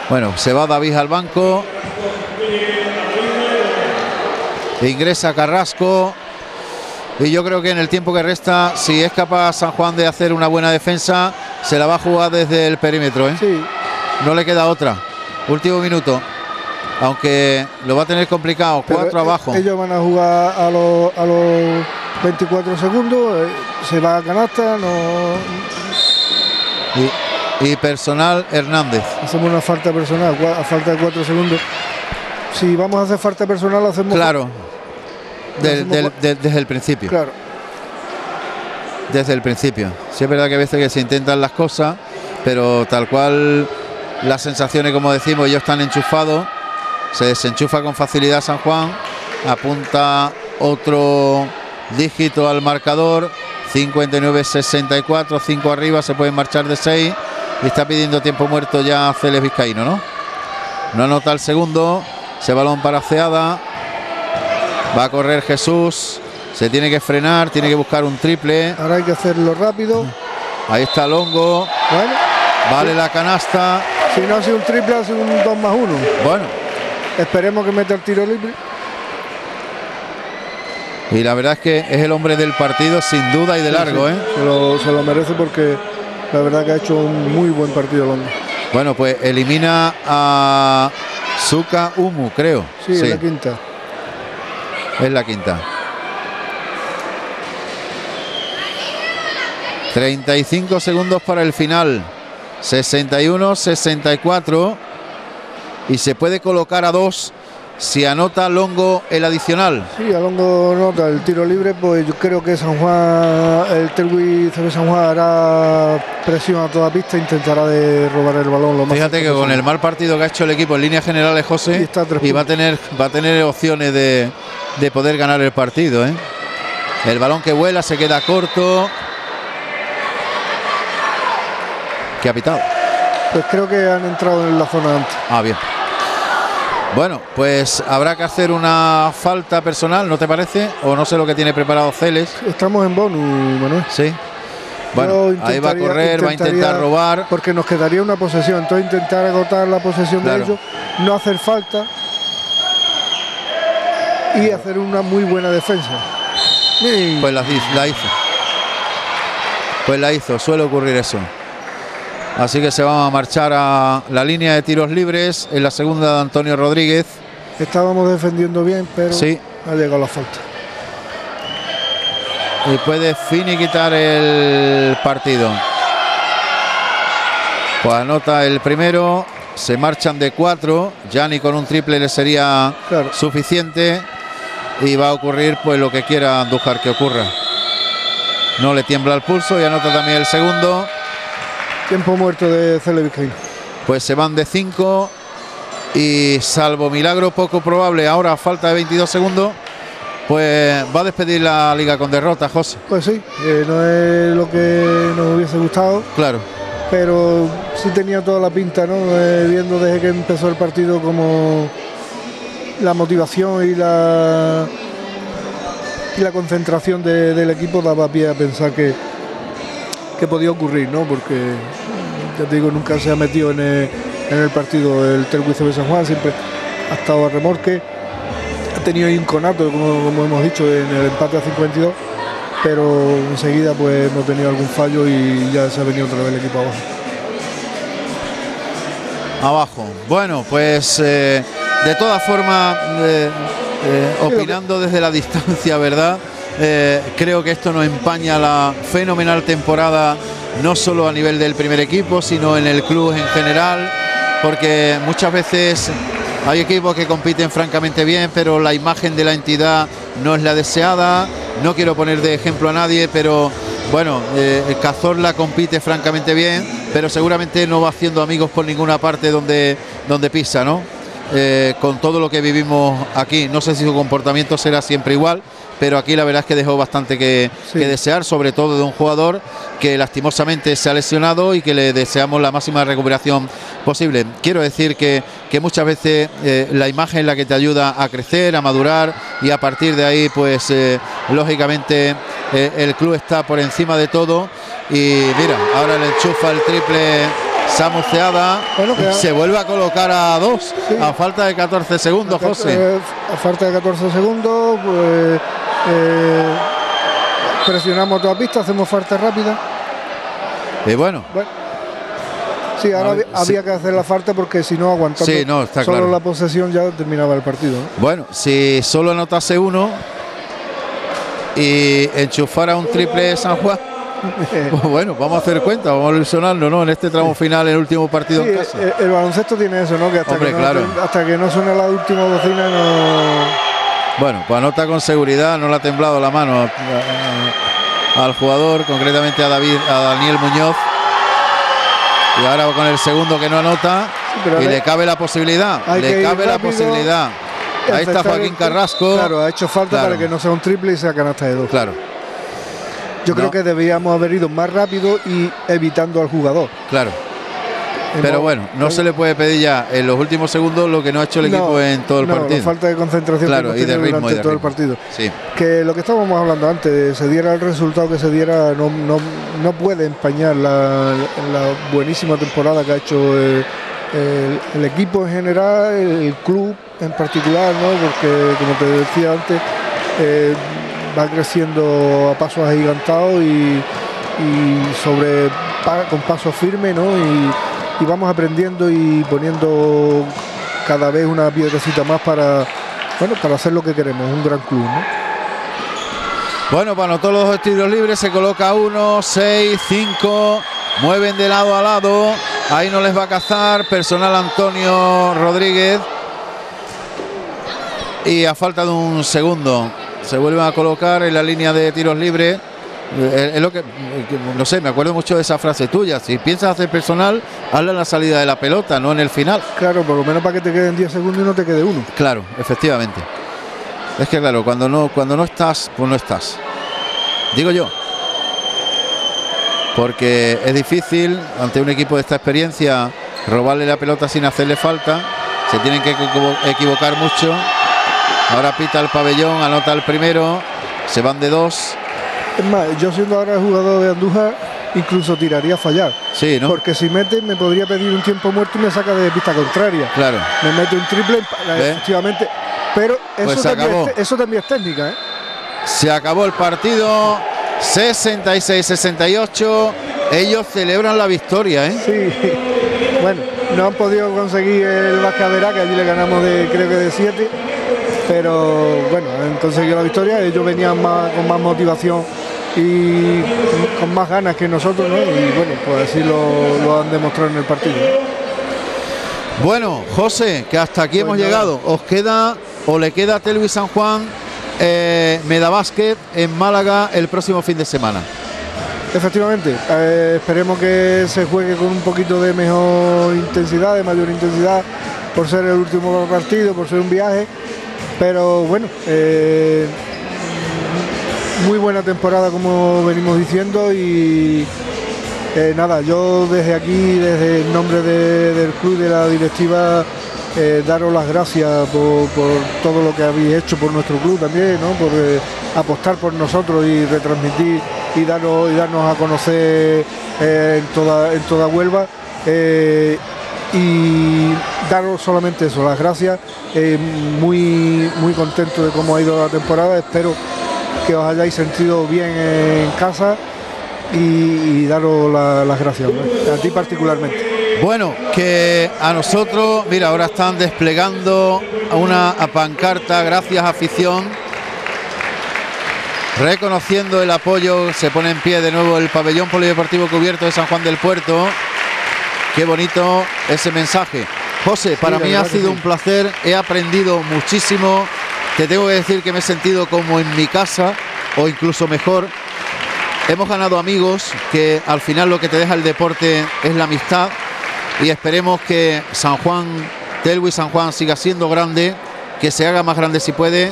Bueno, se va David al banco. Ingresa Carrasco. Y yo creo que en el tiempo que resta, si es capaz San Juan de hacer una buena defensa, se la va a jugar desde el perímetro. ¿eh? Sí, No le queda otra. Último minuto. Aunque lo va a tener complicado. pero Cuatro e- abajo. Ellos van a jugar a los, a los 24 segundos. eh, Se va a canasta, no. Y Y personal Hernández. Hacemos una falta personal a falta de cuatro segundos. Si vamos a hacer falta personal, hacemos. Claro. desde el principio. Claro. Desde el principio. Sí es verdad que a veces que se intentan las cosas, pero tal cual las sensaciones, como decimos, ellos están enchufados. Se desenchufa con facilidad San Juan. Apunta otro dígito al marcador. 59-64, 5 arriba, se pueden marchar de 6 y está pidiendo tiempo muerto ya Celes Vizcaíno, ¿no? No anota el segundo, se balón para Ceada, va a correr Jesús, se tiene que frenar, tiene que buscar un triple. Ahora hay que hacerlo rápido. Ahí está Longo. Bueno. Vale la canasta. Si no hace un triple, hace un 2 más 1. Bueno. Esperemos que meta el tiro libre. Y la verdad es que es el hombre del partido sin duda y de largo. ¿eh? Se, lo, merece porque la verdad que ha hecho un muy buen partido Londres. Bueno, pues elimina a Suka Umu, creo. Sí, es la quinta. Es la quinta. 35 segundos para el final. 61-64. Y se puede colocar a dos si anota Longo el adicional. Sí, a Longo nota el tiro libre, pues yo creo que San Juan, el Telwi de San Juan hará presión a toda pista, intentará de robar el balón lo más Fíjate que con el mal partido que ha hecho el equipo en líneas generales José y, va a tener va a tener opciones de, de poder ganar el partido, ¿eh? El balón que vuela se queda corto. ¿Qué ha pitado? Pues creo que han entrado en la zona antes. Ah, bien. Bueno, pues habrá que hacer una falta personal, ¿no te parece? O no sé lo que tiene preparado Celes. Estamos en bonus, Manuel. Sí. Bueno, ahí va a correr, va a intentar robar. Porque nos quedaría una posesión. Entonces intentar agotar la posesión de ellos, no hacer falta y hacer una muy buena defensa. Pues la hizo. Pues la hizo, suele ocurrir eso. Así que se va a marchar a la línea de tiros libres en la segunda de Antonio Rodríguez. Estábamos defendiendo bien, pero sí. ha llegado la falta. Y puede finiquitar el partido. Pues anota el primero. Se marchan de cuatro. Ya ni con un triple le sería suficiente. Y va a ocurrir pues lo que quiera Andújar que ocurra. No le tiembla el pulso y anota también el segundo. Tiempo muerto de Cele Pues se van de 5 y salvo milagro poco probable, ahora falta de 22 segundos, pues va a despedir la liga con derrota, José. Pues sí, eh, no es lo que nos hubiese gustado. Claro. Pero sí tenía toda la pinta, ¿no? Eh, viendo desde que empezó el partido como la motivación y la y la concentración del equipo daba pie a pensar que, que podía ocurrir, ¿no? Porque, ya te digo, nunca se ha metido en el, partido el Telguizo de San Juan, siempre ha estado a remorque, ha tenido ahí un conato, como, hemos dicho, en el empate a 52, pero enseguida pues hemos tenido algún fallo y ya se ha venido otra vez el equipo abajo. Abajo. Bueno, pues eh, de todas formas, eh, eh, opinando desde la distancia, ¿verdad? Eh, creo que esto nos empaña la fenomenal temporada, no solo a nivel del primer equipo, sino en el club en general, porque muchas veces hay equipos que compiten francamente bien, pero la imagen de la entidad no es la deseada. No quiero poner de ejemplo a nadie, pero bueno, eh, Cazorla compite francamente bien, pero seguramente no va haciendo amigos por ninguna parte donde, donde pisa, ¿no? Eh, con todo lo que vivimos aquí. No sé si su comportamiento será siempre igual, pero aquí la verdad es que dejó bastante que, desear, sobre todo de un jugador que lastimosamente se ha lesionado y que le deseamos la máxima recuperación posible. Quiero decir que, muchas veces eh, la imagen es la que te ayuda a crecer, a madurar y a partir de ahí, pues eh, lógicamente eh, el club está por encima de todo y mira, ahora le enchufa el triple Samuceada se vuelve a colocar a dos a falta de 14 segundos, José. A falta de 14 segundos, pues eh, presionamos toda pista, hacemos falta rápida. Y bueno. Sí, ahora había que hacer la falta porque si no aguantando solo la posesión ya terminaba el partido. Bueno, si solo anotase uno y enchufara un triple San Juan, [LAUGHS] bueno, vamos a hacer cuenta, vamos a ilusionarnos, ¿no? En este tramo final, en el último partido en casa. El, baloncesto tiene eso, ¿no? Que hasta, que, no, hasta que no suena la última bocina no. Bueno, pues anota con seguridad, no le ha temblado la mano al jugador, concretamente a David, a Daniel Muñoz. Y ahora con el segundo que no anota y le cabe la posibilidad, le cabe la posibilidad. Ahí está Joaquín Carrasco. Claro, ha hecho falta para que no sea un triple y sea canasta de dos. Claro. Yo creo que debíamos haber ido más rápido y evitando al jugador. Claro. Pero bueno, no se le puede pedir ya en los últimos segundos lo que no ha hecho el equipo en todo el no, partido. falta de concentración claro, y de ritmo, durante todo el partido. Sí. Que lo que estábamos hablando antes, se diera el resultado que se diera, no, no, no puede empañar la, buenísima temporada que ha hecho el, equipo en general, el, club en particular, ¿no? porque como te decía antes, eh, va creciendo a pasos agigantados y, y sobre con paso firme, ¿no? Y, y vamos aprendiendo y poniendo cada vez una piedrecita más para, bueno, para hacer lo que queremos, un gran club. Bueno, para todos los tiros libres se coloca uno, seis, cinco, mueven de lado a lado. Ahí no les va a cazar. Personal Antonio Rodríguez. Y a falta de un segundo se vuelven a colocar en la línea de tiros libres. Eh, es lo que, no sé, me acuerdo mucho de esa frase tuya. Si piensas hacer personal, hazla en la salida de la pelota, no en el final. Claro, por lo menos para que te queden 10 segundos y no te quede uno. Claro, efectivamente. Es que claro, cuando no, cuando no estás, pues no estás. Digo yo. Porque es difícil ante un equipo de esta experiencia robarle la pelota sin hacerle falta. Se tienen que equivocar mucho. Ahora pita el pabellón, anota el primero. Se van de dos. Es más, yo siendo ahora jugador de Andújar, incluso tiraría a fallar. Sí, ¿no? Porque si mete, me podría pedir un tiempo muerto y me saca de pista contraria. Claro. Me mete un triple, efectivamente. Pero eso, pues también es, eso también es técnica, ¿eh? Se acabó el partido. 66-68. Ellos celebran la victoria, ¿eh? Sí. [LAUGHS] Bueno, no han podido conseguir el Vascadera, que allí le ganamos de creo que de 7 pero bueno, han conseguido la victoria, ellos venían más, con más motivación y con más ganas que nosotros, ¿no? Y bueno, pues así lo, han demostrado en el partido. Bueno, José, que hasta aquí hemos pues llegado. Os queda o le queda a Telvi San Juan eh, Medabásquet en Málaga el próximo fin de semana. Efectivamente, eh, esperemos que se juegue con un poquito de mejor intensidad, de mayor intensidad, por ser el último partido, por ser un viaje pero bueno, eh, muy buena temporada como venimos diciendo y eh, nada, yo desde aquí, desde el nombre del club, de la directiva, eh, daros las gracias por, todo lo que habéis hecho por nuestro club también, por apostar por nosotros y retransmitir y darnos, y darnos a conocer en, toda, en toda Huelva y daros solamente eso, las gracias, eh, muy, muy contento de cómo ha ido la temporada, espero que os hayáis sentido bien en casa y, daros las gracias, a ti particularmente. Bueno, que a nosotros, mira, ahora están desplegando una pancarta, gracias afición, reconociendo el apoyo, se pone en pie de nuevo el pabellón polideportivo cubierto de San Juan del Puerto. Qué bonito ese mensaje. José, para mí ha sido un placer, he aprendido muchísimo. Te tengo que decir que me he sentido como en mi casa o incluso mejor. Hemos ganado amigos, que al final lo que te deja el deporte es la amistad y esperemos que San Juan, Telwi San Juan siga siendo grande, que se haga más grande si puede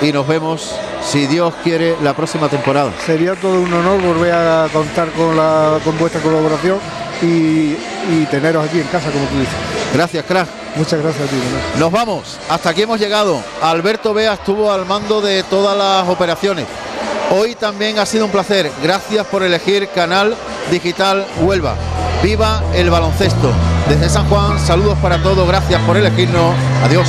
y nos vemos, si Dios quiere, la próxima temporada. Sería todo un honor volver a contar con, la, con vuestra colaboración y, teneros aquí en casa, como tú dices. Gracias, crack. Muchas gracias a ti. Nos vamos. Hasta aquí hemos llegado. Alberto Bea estuvo al mando de todas las operaciones. Hoy también ha sido un placer. Gracias por elegir Canal Digital Huelva. Viva el baloncesto. Desde San Juan, saludos para todos. Gracias por elegirnos. Adiós.